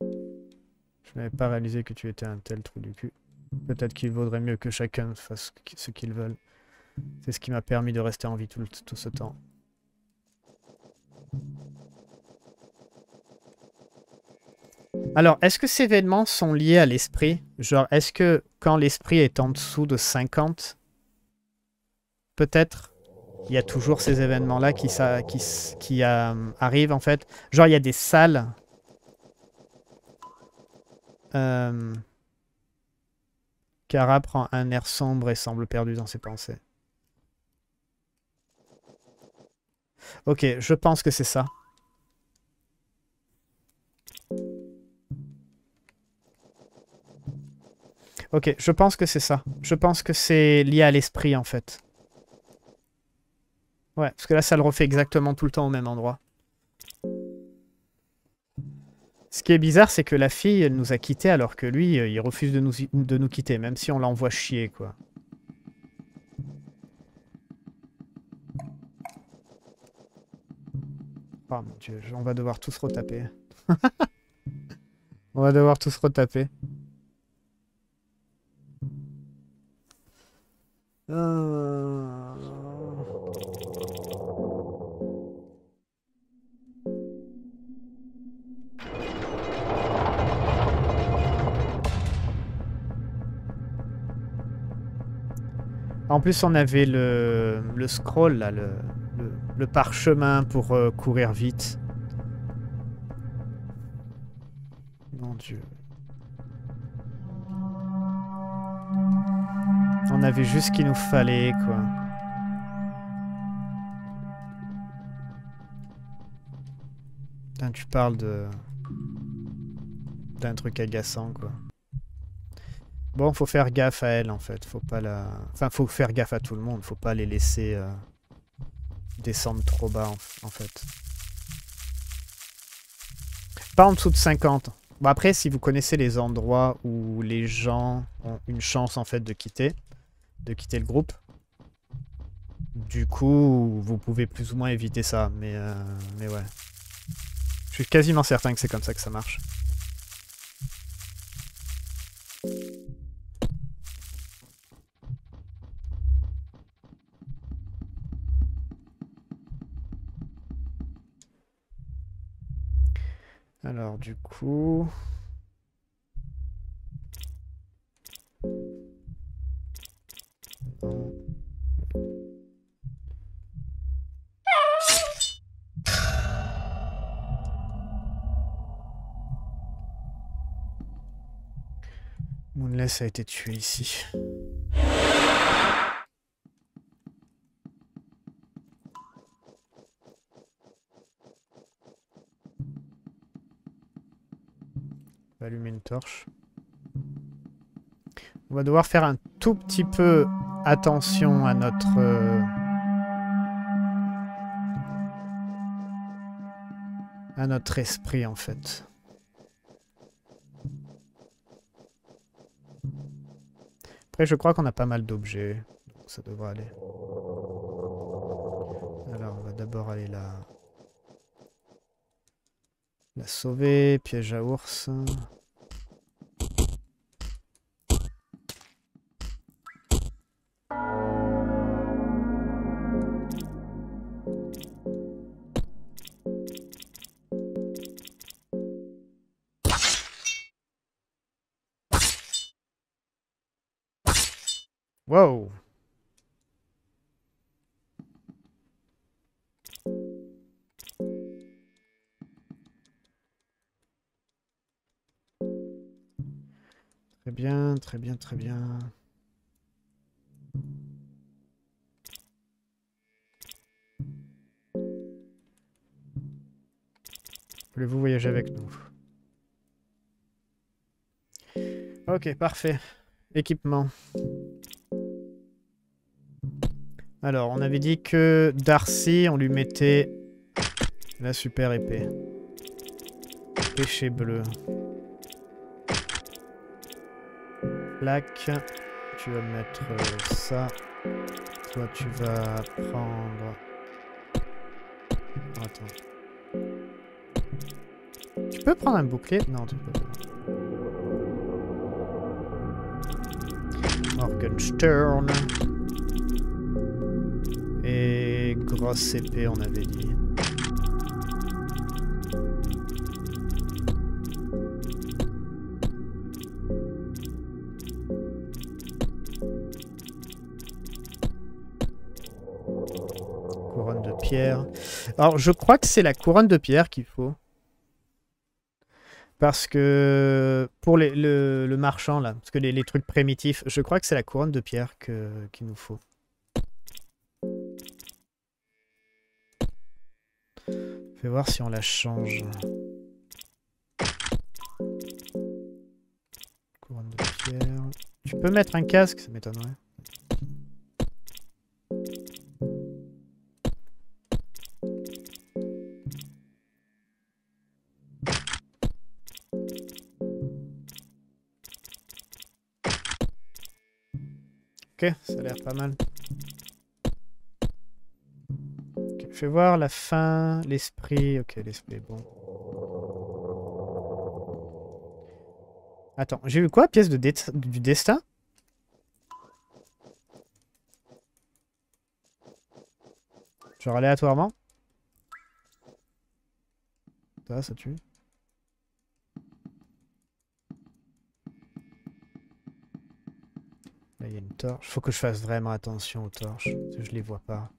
Je n'avais pas réalisé que tu étais un tel trou du cul. Peut-être qu'il vaudrait mieux que chacun fasse ce qu'il veut. C'est ce qui m'a permis de rester en vie tout, tout ce temps. Alors, est-ce que ces événements sont liés à l'esprit? Genre, est-ce que quand l'esprit est en dessous de 50, peut-être il y a toujours ces événements-là qui, euh, arrivent, en fait. Genre, il y a des salles... Euh... Kara prend un air sombre et semble perdu dans ses pensées. Ok, je pense que c'est ça. Ok, je pense que c'est ça. Je pense que c'est lié à l'esprit, en fait. Ouais, parce que là, ça le refait exactement tout le temps au même endroit. Ce qui est bizarre, c'est que la fille, elle nous a quittés alors que lui, euh, il refuse de nous, de nous quitter, même si on l'envoie chier, quoi. Oh mon dieu, on va devoir tous retaper. on va devoir tous retaper. Plus, on avait le, le scroll, là, le, le, parchemin pour euh, courir vite. Mon dieu. On avait juste ce qu'il nous fallait, quoi. Putain, tu parles de... d'un truc agaçant, quoi. Bon, faut faire gaffe à elle en fait. Faut pas la. Enfin, faut faire gaffe à tout le monde. Faut pas les laisser euh, descendre trop bas en, fait. Pas en dessous de 50. Bon, après, si vous connaissez les endroits où les gens ont une chance en fait de quitter, de quitter le groupe, du coup, vous pouvez plus ou moins éviter ça. Mais, euh, mais ouais. Je suis quasiment certain que c'est comme ça que ça marche. Moonless a été tué ici. Allumer une torche. On va devoir faire un tout petit peu attention à notre... euh, à notre esprit en fait. Après, je crois qu'on a pas mal d'objets, donc ça devrait aller. Alors, on va d'abord aller la... la sauver, piège à ours. Très bien, très bien. Voulez-vous voyager avec nous? Ok, parfait. Équipement. Alors, on avait dit que Darcy, on lui mettait la super épée. Péché bleu. Tu vas mettre euh, ça. Toi, tu vas prendre... Attends. Tu peux prendre un bouclier? Non, tu peux pas. Morgenstern. Et grosse épée, on avait dit. Alors, je crois que c'est la couronne de pierre qu'il faut. Parce que pour le, marchand, là, parce que les, trucs primitifs, je crois que c'est la couronne de pierre qu'il nous faut. Fais voir si on la change. Couronne de pierre. Tu peux mettre un casque, ça m'étonnerait. Ok, ça a l'air pas mal. Ok, fais voir la fin, l'esprit. Ok, l'esprit bon. Attends, j'ai eu quoi Pièce de du destin? Genre aléatoirement? Ça, ça tue. Là, il y a une torche. Faut que je fasse vraiment attention aux torches. Je les vois pas.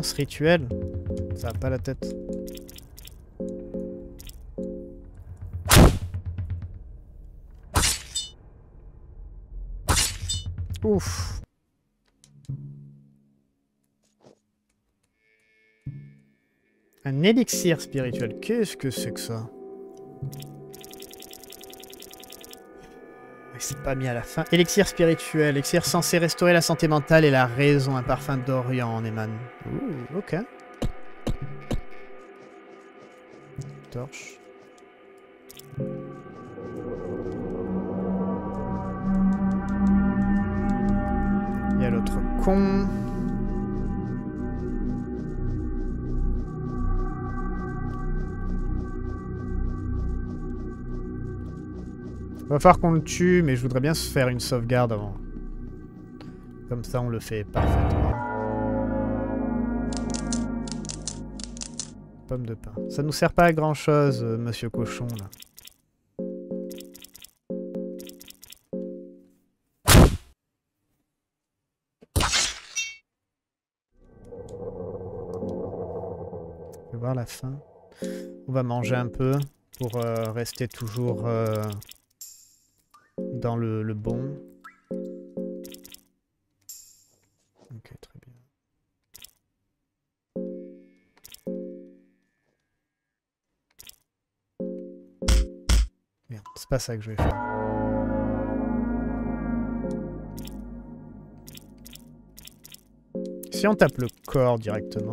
Danse rituelle Ça a pas la tête. Ouf. Un élixir spirituel. Qu'est-ce que c'est que ça? C'est pas mis à la fin. Élixir spirituel. Élixir censé restaurer la santé mentale et la raison. Un parfum d'Orient en émane. Ouh, ok. Torche. con. Va falloir qu'on le tue, mais je voudrais bien se faire une sauvegarde avant. Comme ça, on le fait parfaitement. De pain. Ça nous sert pas à grand chose, euh, monsieur cochon, là. Je voir la fin. On va manger un peu pour euh, rester toujours euh, dans le bon. Pas ça que je vais faire. Si on tape le corps directement.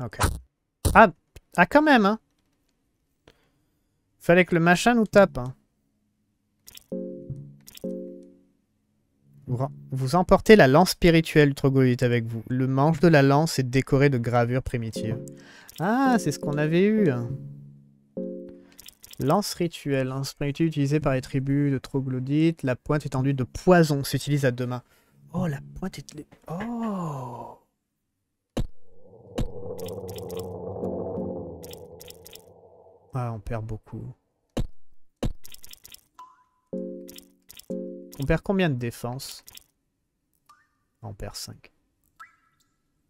Ok. Ah, ah quand même, hein. Fallait que le machin nous tape. Hein. Vous, emportez la lance spirituelle troglodyte avec vous. Le manche de la lance est décoré de gravures primitives. Ah, c'est ce qu'on avait eu. Lance rituelle. Lance primitive utilisée par les tribus de troglodytes. La pointe étendue de poison s'utilise à deux mains. Oh, la pointe est... Oh Ah, on perd beaucoup. On perd combien de défense? On perd 5.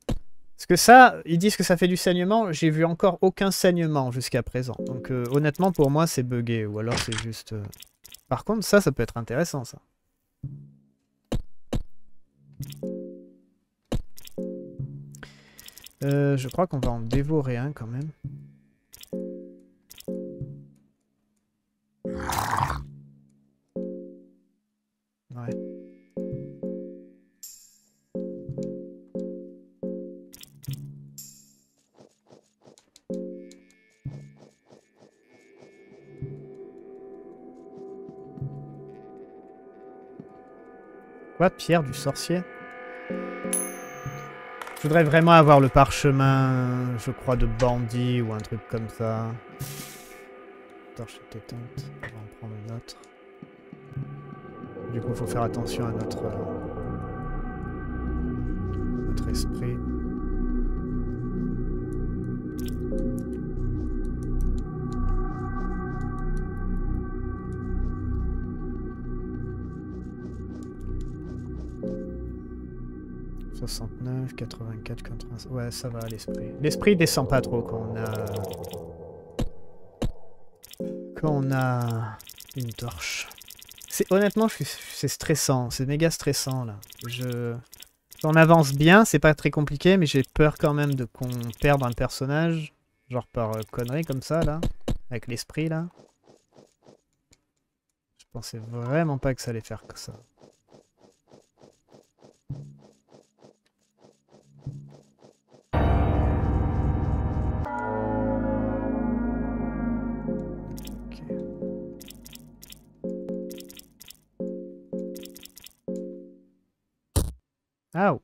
Parce que ça, ils disent que ça fait du saignement. J'ai vu encore aucun saignement jusqu'à présent. Donc euh, honnêtement, pour moi, c'est buggé. Ou alors c'est juste... euh, Par contre, ça, ça peut être intéressant, ça. Euh, je crois qu'on va en dévorer un quand même. Ouais. Quoi, pierre du sorcier? Je voudrais vraiment avoir le parchemin, je crois, de bandit ou un truc comme ça. Torche éteinte, on va en prendre une autre. Du coup, il faut faire attention à notre, euh, esprit. « 69, 84, 85... Ouais, ça va, l'esprit. L'esprit descend pas trop quand on a... Quand on a une torche. Honnêtement, c'est stressant, c'est méga stressant là. Je, on avance bien, c'est pas très compliqué, mais j'ai peur quand même de qu'on perde un personnage, genre par euh, connerie comme ça là, avec l'esprit là. Je pensais vraiment pas que ça allait faire que ça. Oh.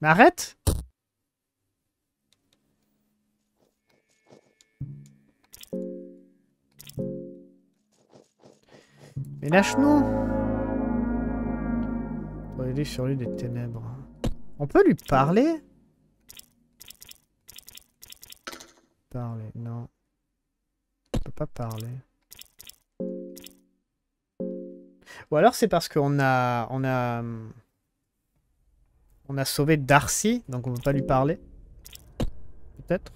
Mais arrête Mais lâche-nous Pour aider sur lui des ténèbres. On peut lui parler? Parler, non. On peut pas parler. Ou alors c'est parce qu'on a, on a, on a sauvé Darcy, donc on peut pas lui parler. Peut-être.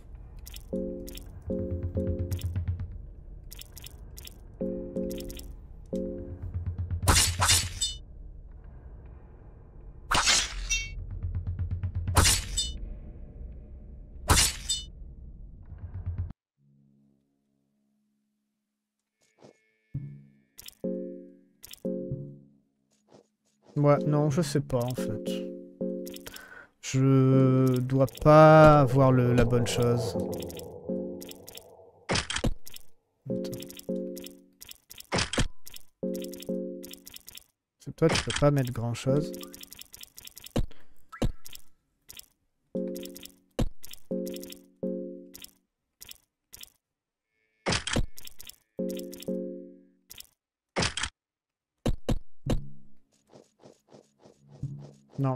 Ouais, non, je sais pas en fait. Je dois pas avoir le, la bonne chose. Toi, tu peux pas mettre grand chose.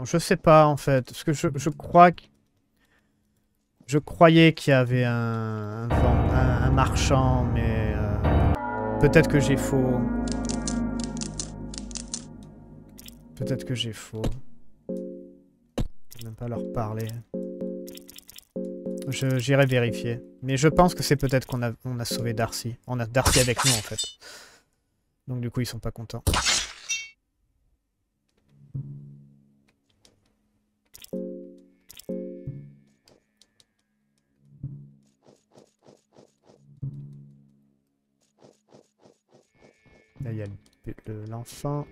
Je sais pas en fait. Parce que je, crois que... Je croyais qu'il y avait un, un, marchand, mais euh, peut-être que j'ai faux. Peut-être que j'ai faux. Je même pas leur parler. J'irai vérifier. Mais je pense que c'est peut-être qu'on a, on a sauvé Darcy. On a Darcy avec nous en fait. Donc du coup ils sont pas contents. Là il y a l'enfant.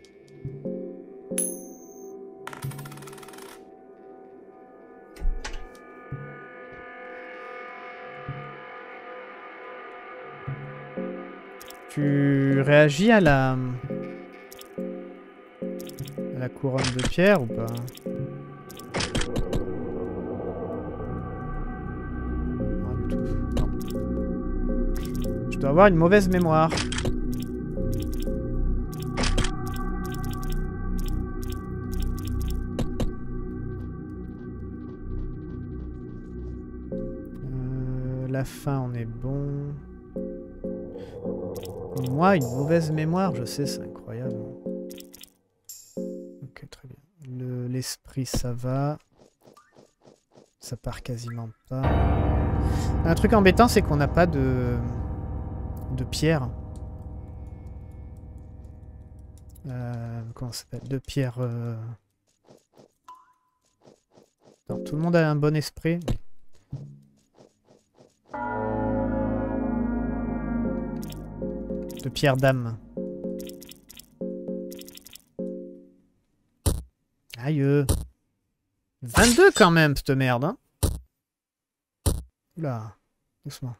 Tu réagis à la... à la couronne de pierre ou pas? Je dois avoir une mauvaise mémoire. La fin, on est bon. Moi, une mauvaise mémoire, je sais, c'est incroyable. Ok, très bien. L'esprit, ça va. Ça part quasiment pas. Un truc embêtant, c'est qu'on n'a pas de... de pierre. Euh, comment ça s'appelle? De pierre... Euh... tout le monde a un bon esprit. De pierre d'âme. Aïe. 22 quand même, cette merde. Hein Oula, doucement.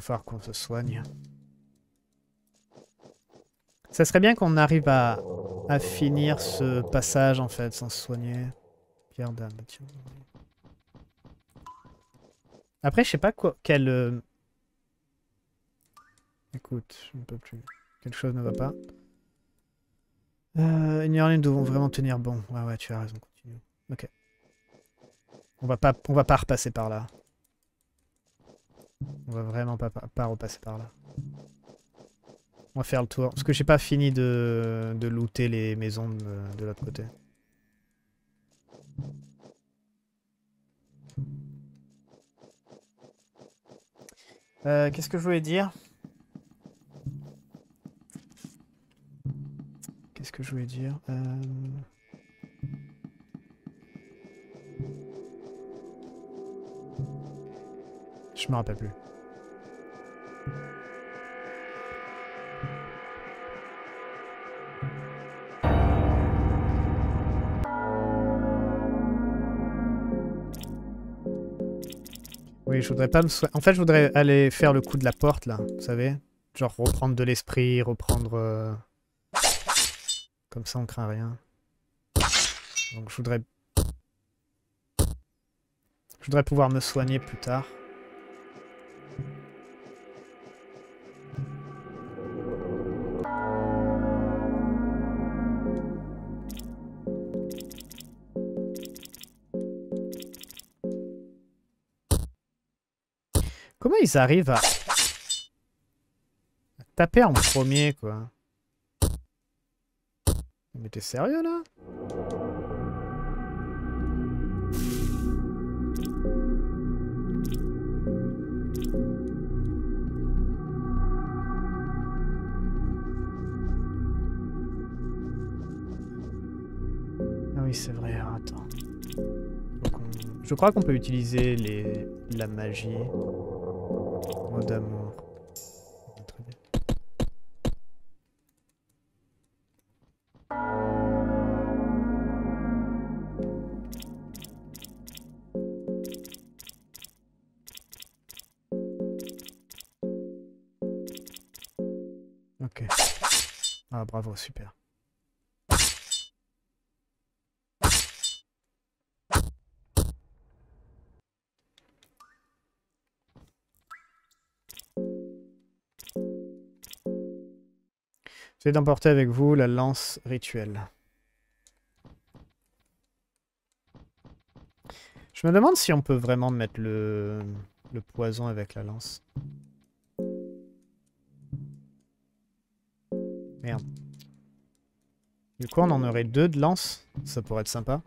Va falloir qu'on se soigne. Ça serait bien qu'on arrive à, finir ce passage en fait sans se soigner. Pierre d'âme, Après, je sais pas quoi, quel... Euh, écoute, je ne peux plus. Quelque chose ne va pas. Euh, nous devons vraiment tenir bon. Ouais, ouais, tu as raison, continue. Ok. On va pas, on va pas repasser par là. On va vraiment pas, pas, repasser par là. On va faire le tour. Parce que j'ai pas fini de, de looter les maisons de, de l'autre côté. Euh, Qu'est-ce que je voulais dire? Qu'est-ce que je voulais dire? Euh... Je me rappelle plus. Oui, je voudrais pas me En fait, je voudrais aller faire le coup de la porte, là, vous savez Genre reprendre de l'esprit, reprendre... Euh, comme ça, on craint rien. Donc je voudrais... Je voudrais pouvoir me soigner plus tard. Ils arrivent à... taper en premier, quoi? Mais t'es sérieux, là? Ah oui, c'est vrai. Attends. Je crois qu'on peut utiliser la magie. D'amour. Ok. Ah bravo, super. Essayez d'emporter avec vous la lance rituelle. Je me demande si on peut vraiment mettre le, poison avec la lance. Merde. Du coup, on en aurait deux de lance. Ça pourrait être sympa.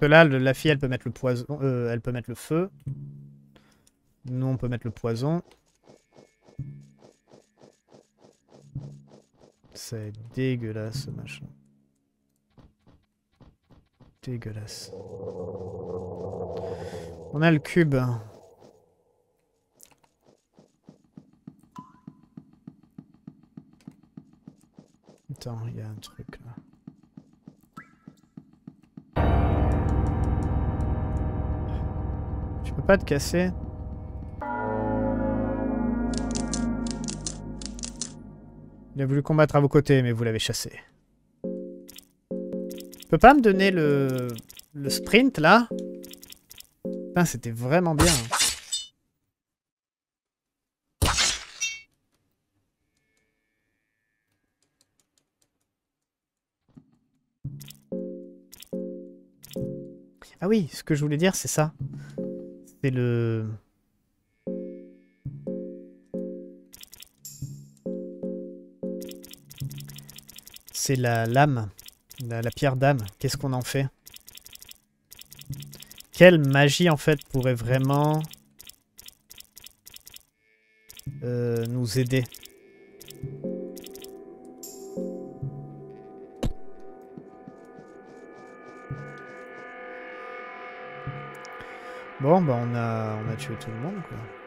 Que là, la fille, elle peut mettre le poison. Euh, elle peut mettre le feu. Nous, on peut mettre le poison. C'est dégueulasse ce machin. Dégueulasse. On a le cube. Attends, il y a un truc là. Tu peux pas te casser? Il a voulu combattre à vos côtés, mais vous l'avez chassé. Tu peux pas me donner le, le sprint, là? Putain, c'était vraiment bien. Ah oui, ce que je voulais dire, c'est ça. C'est le... c'est la lame, la, pierre d'âme. Qu'est-ce qu'on en fait? Quelle magie, en fait, pourrait vraiment euh, nous aider? Bon, bah on a, on a tué tout le monde, quoi.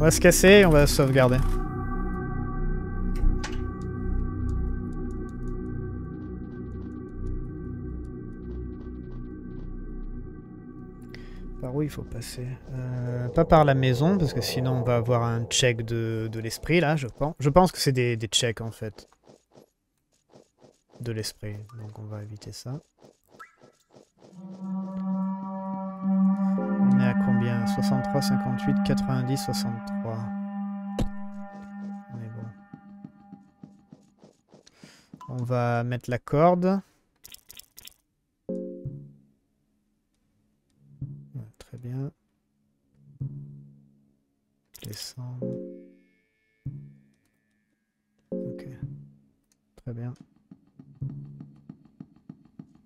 On va se casser et on va sauvegarder. Par où il faut passer? Euh, Pas par la maison, parce que sinon on va avoir un check de, l'esprit, là, je pense. Je pense que c'est des, des checks, en fait de l'esprit. Donc on va éviter ça. 63, 58, 90, 63. On est bon. On va mettre la corde. très bien. Descendre. Ok. Très bien.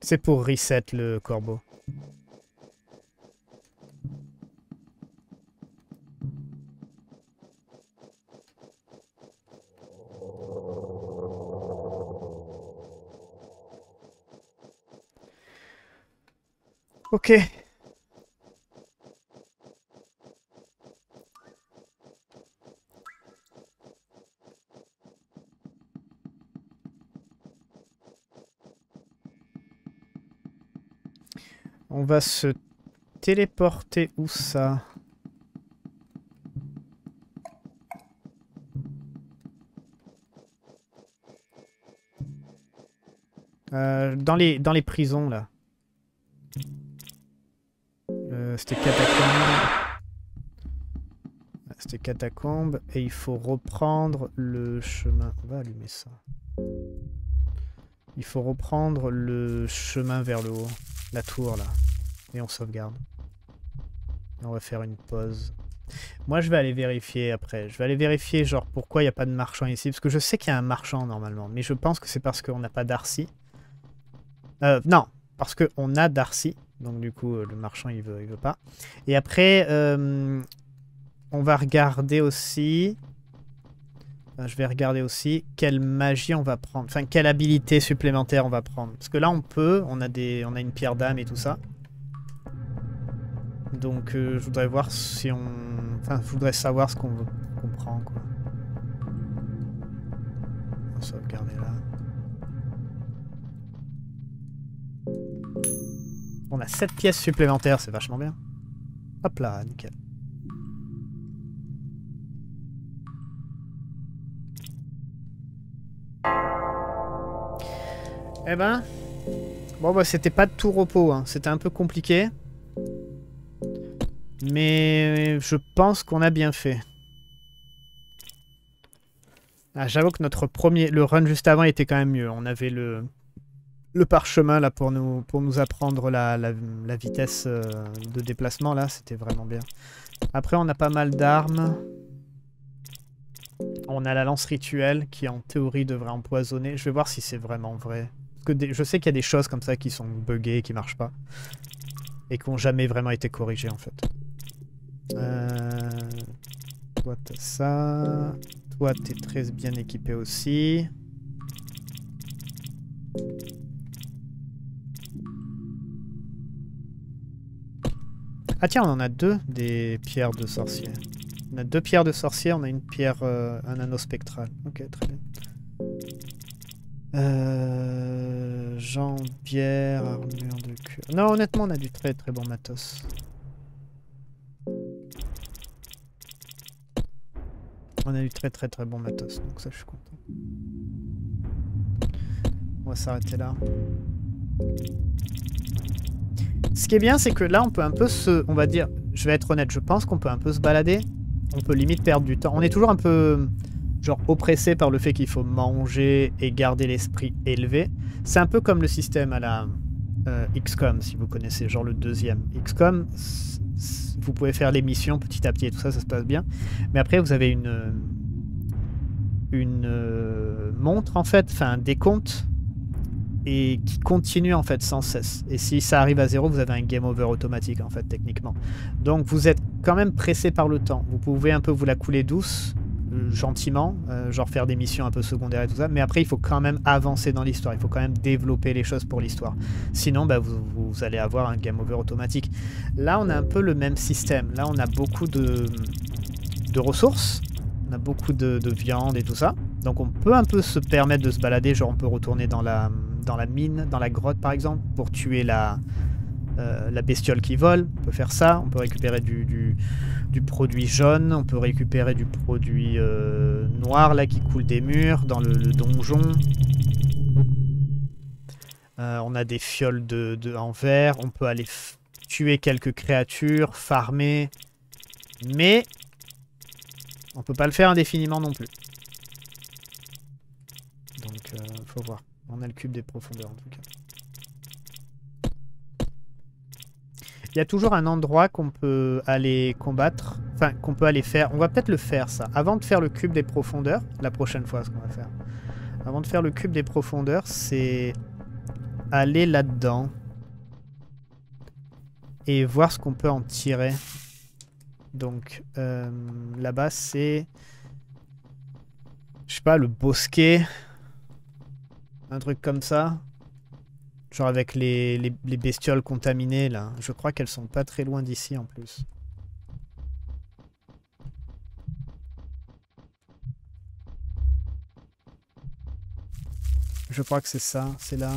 C'est pour reset le corbeau. Ok. On va se téléporter où ça? Euh, dans, les, dans les prisons, là. Euh, C'était catacombe. C'était catacombe. Et il faut reprendre le chemin. On va allumer ça. Il faut reprendre le chemin vers le haut. La tour, là. Et on sauvegarde. on va faire une pause. Moi, je vais aller vérifier après. Je vais aller vérifier, genre, pourquoi il n'y a pas de marchand ici. Parce que je sais qu'il y a un marchand, normalement. Mais je pense que c'est parce qu'on n'a pas d'Arcy. Euh, non. parce qu'on a Darcy. Donc du coup, le marchand, il veut, pas. Et après, on va regarder aussi... je vais regarder aussi quelle magie on va prendre. Enfin, quelle habilité supplémentaire on va prendre. Parce que là, on peut. On a, une pierre d'âme et tout ça. Donc, je voudrais voir si on... Enfin, je voudrais savoir ce qu'on qu prend. On va sauvegarder là. On a 7 pièces supplémentaires, c'est vachement bien. Hop là, nickel. Eh ben... Bon bah c'était pas de tout repos, hein. c'était un peu compliqué. Mais je pense qu'on a bien fait. Ah, J'avoue que notre premier... Le run juste avant était quand même mieux. On avait le le parchemin là pour nous, pour nous apprendre la, vitesse euh, de déplacement là, c'était vraiment bien. Après on a pas mal d'armes. On a la lance rituelle qui en théorie devrait empoisonner. Je vais voir si c'est vraiment vrai. Parce que je sais qu'il y a des choses comme ça qui sont buggées, qui marchent pas. Et qui n'ont jamais vraiment été corrigées en fait. Euh... Toi t'as ça. Toi t'es très bien équipé aussi. Ah tiens, on en a deux des pierres de sorcier. On a deux pierres de sorcier, on a une pierre, euh, un anneau spectral. Ok, très bien. Euh, jambière, armure de cuir. Non, honnêtement, on a du très très bon matos. On a du très très très bon matos, donc ça je suis content. On va s'arrêter là. Ce qui est bien, c'est que là, on peut un peu se... On va dire, je vais être honnête, je pense qu'on peut un peu se balader. On peut limite perdre du temps. On est toujours un peu, genre, oppressé par le fait qu'il faut manger et garder l'esprit élevé. C'est un peu comme le système à la euh, XCOM, si vous connaissez, genre le deuxième. XCOM, vous pouvez faire les missions petit à petit et tout ça, ça se passe bien. Mais après, vous avez une... Une euh, montre, en fait, enfin, un décompte et qui continue en fait sans cesse. Et si ça arrive à zéro, vous avez un game over automatique en fait techniquement. Donc vous êtes quand même pressé par le temps. Vous pouvez un peu vous la couler douce, euh, gentiment, euh, genre faire des missions un peu secondaires et tout ça. Mais après, il faut quand même avancer dans l'histoire. Il faut quand même développer les choses pour l'histoire. Sinon, bah, vous, vous, allez avoir un game over automatique. Là, on a un peu le même système. Là, on a beaucoup de, de ressources. On a beaucoup de, de viande et tout ça. Donc on peut un peu se permettre de se balader, genre on peut retourner dans la, dans la mine, dans la grotte par exemple, pour tuer la, euh, la bestiole qui vole. On peut faire ça. On peut récupérer du, du, produit jaune. On peut récupérer du produit euh, noir là qui coule des murs dans le, donjon. Euh, on a des fioles de, de, en verre. On peut aller tuer quelques créatures, farmer. Mais on peut pas le faire indéfiniment non plus. Donc, faut voir. On a le cube des profondeurs en tout cas. Il y a toujours un endroit qu'on peut aller combattre, enfin qu'on peut aller faire. On va peut-être le faire ça. Avant de faire le cube des profondeurs, la prochaine fois ce qu'on va faire. Avant de faire le cube des profondeurs, c'est aller là-dedans et voir ce qu'on peut en tirer. Donc euh, là-bas c'est, je sais pas, le bosquet. Un truc comme ça. Genre avec les, les, bestioles contaminées là. Je crois qu'elles sont pas très loin d'ici en plus. Je crois que c'est ça, c'est là.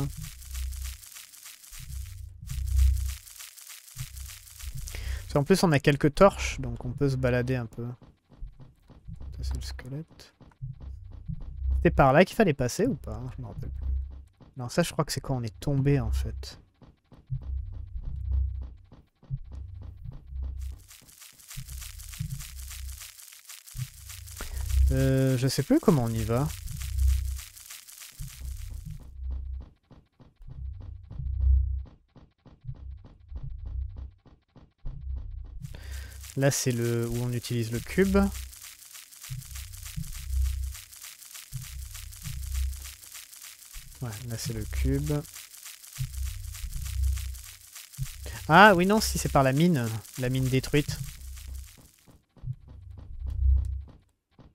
En plus on a quelques torches, donc on peut se balader un peu. C'est le squelette. C'était par là qu'il fallait passer ou pas? Je me rappelle plus. Non, ça je crois que c'est quand on est tombé en fait. Euh, je sais plus comment on y va. Là, c'est le où on utilise le cube. Ouais, là c'est le cube. Ah oui, non, si c'est par la mine. La mine détruite.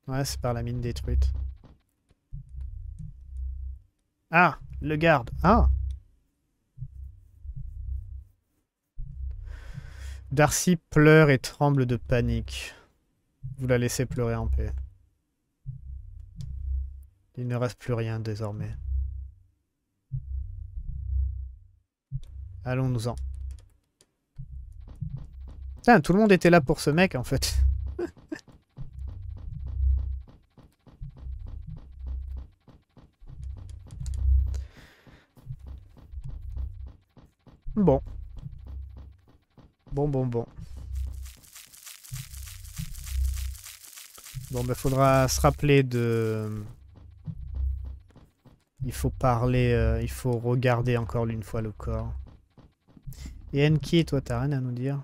Ouais, c'est par la mine détruite. Ah, le garde. Ah Darcy pleure et tremble de panique. Vous la laissez pleurer en paix. Il ne reste plus rien désormais. Allons-nous-en. Putain, tout le monde était là pour ce mec en fait. bon. Bon, bon, bon. Bon, ben, faudra se rappeler de... Il faut parler, euh, il faut regarder encore une fois le corps. Et Enki, toi, t'as rien à nous dire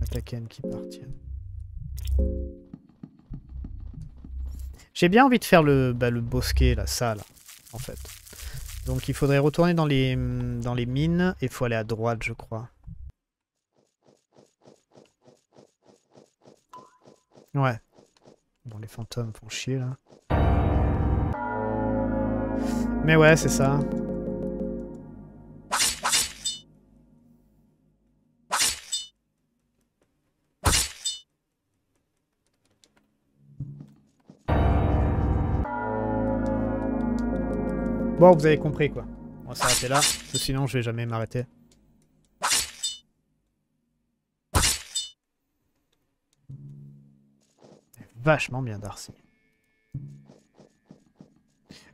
Attaquer Enki, partir. J'ai bien envie de faire le, bah, le bosquet, ça, là, en fait. Donc il faudrait retourner dans les, dans les mines, et il faut aller à droite, je crois. Ouais. Bon, les fantômes font chier, là. Mais ouais, c'est ça. Vous avez compris, quoi. On va s'arrêter là, parce que sinon je vais jamais m'arrêter. Vachement bien, Darcy.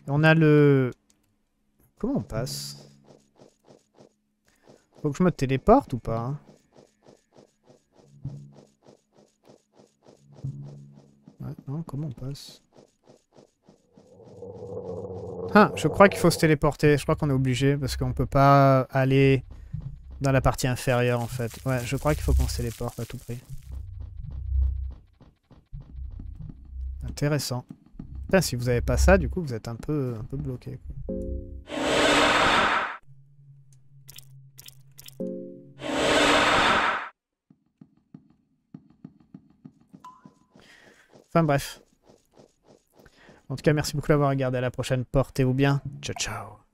On a le... Comment on passe? Faut que je me téléporte ou pas hein? Non, comment on passe? Ah, je crois qu'il faut se téléporter. Je crois qu'on est obligé parce qu'on peut pas aller dans la partie inférieure en fait. Ouais, je crois qu'il faut qu'on se téléporte à tout prix. Intéressant. Putain, si vous avez pas ça, du coup, vous êtes un peu, un peu bloqué. Enfin bref. En tout cas, merci beaucoup d'avoir regardé. À la prochaine. Portez-vous bien. Ciao, ciao.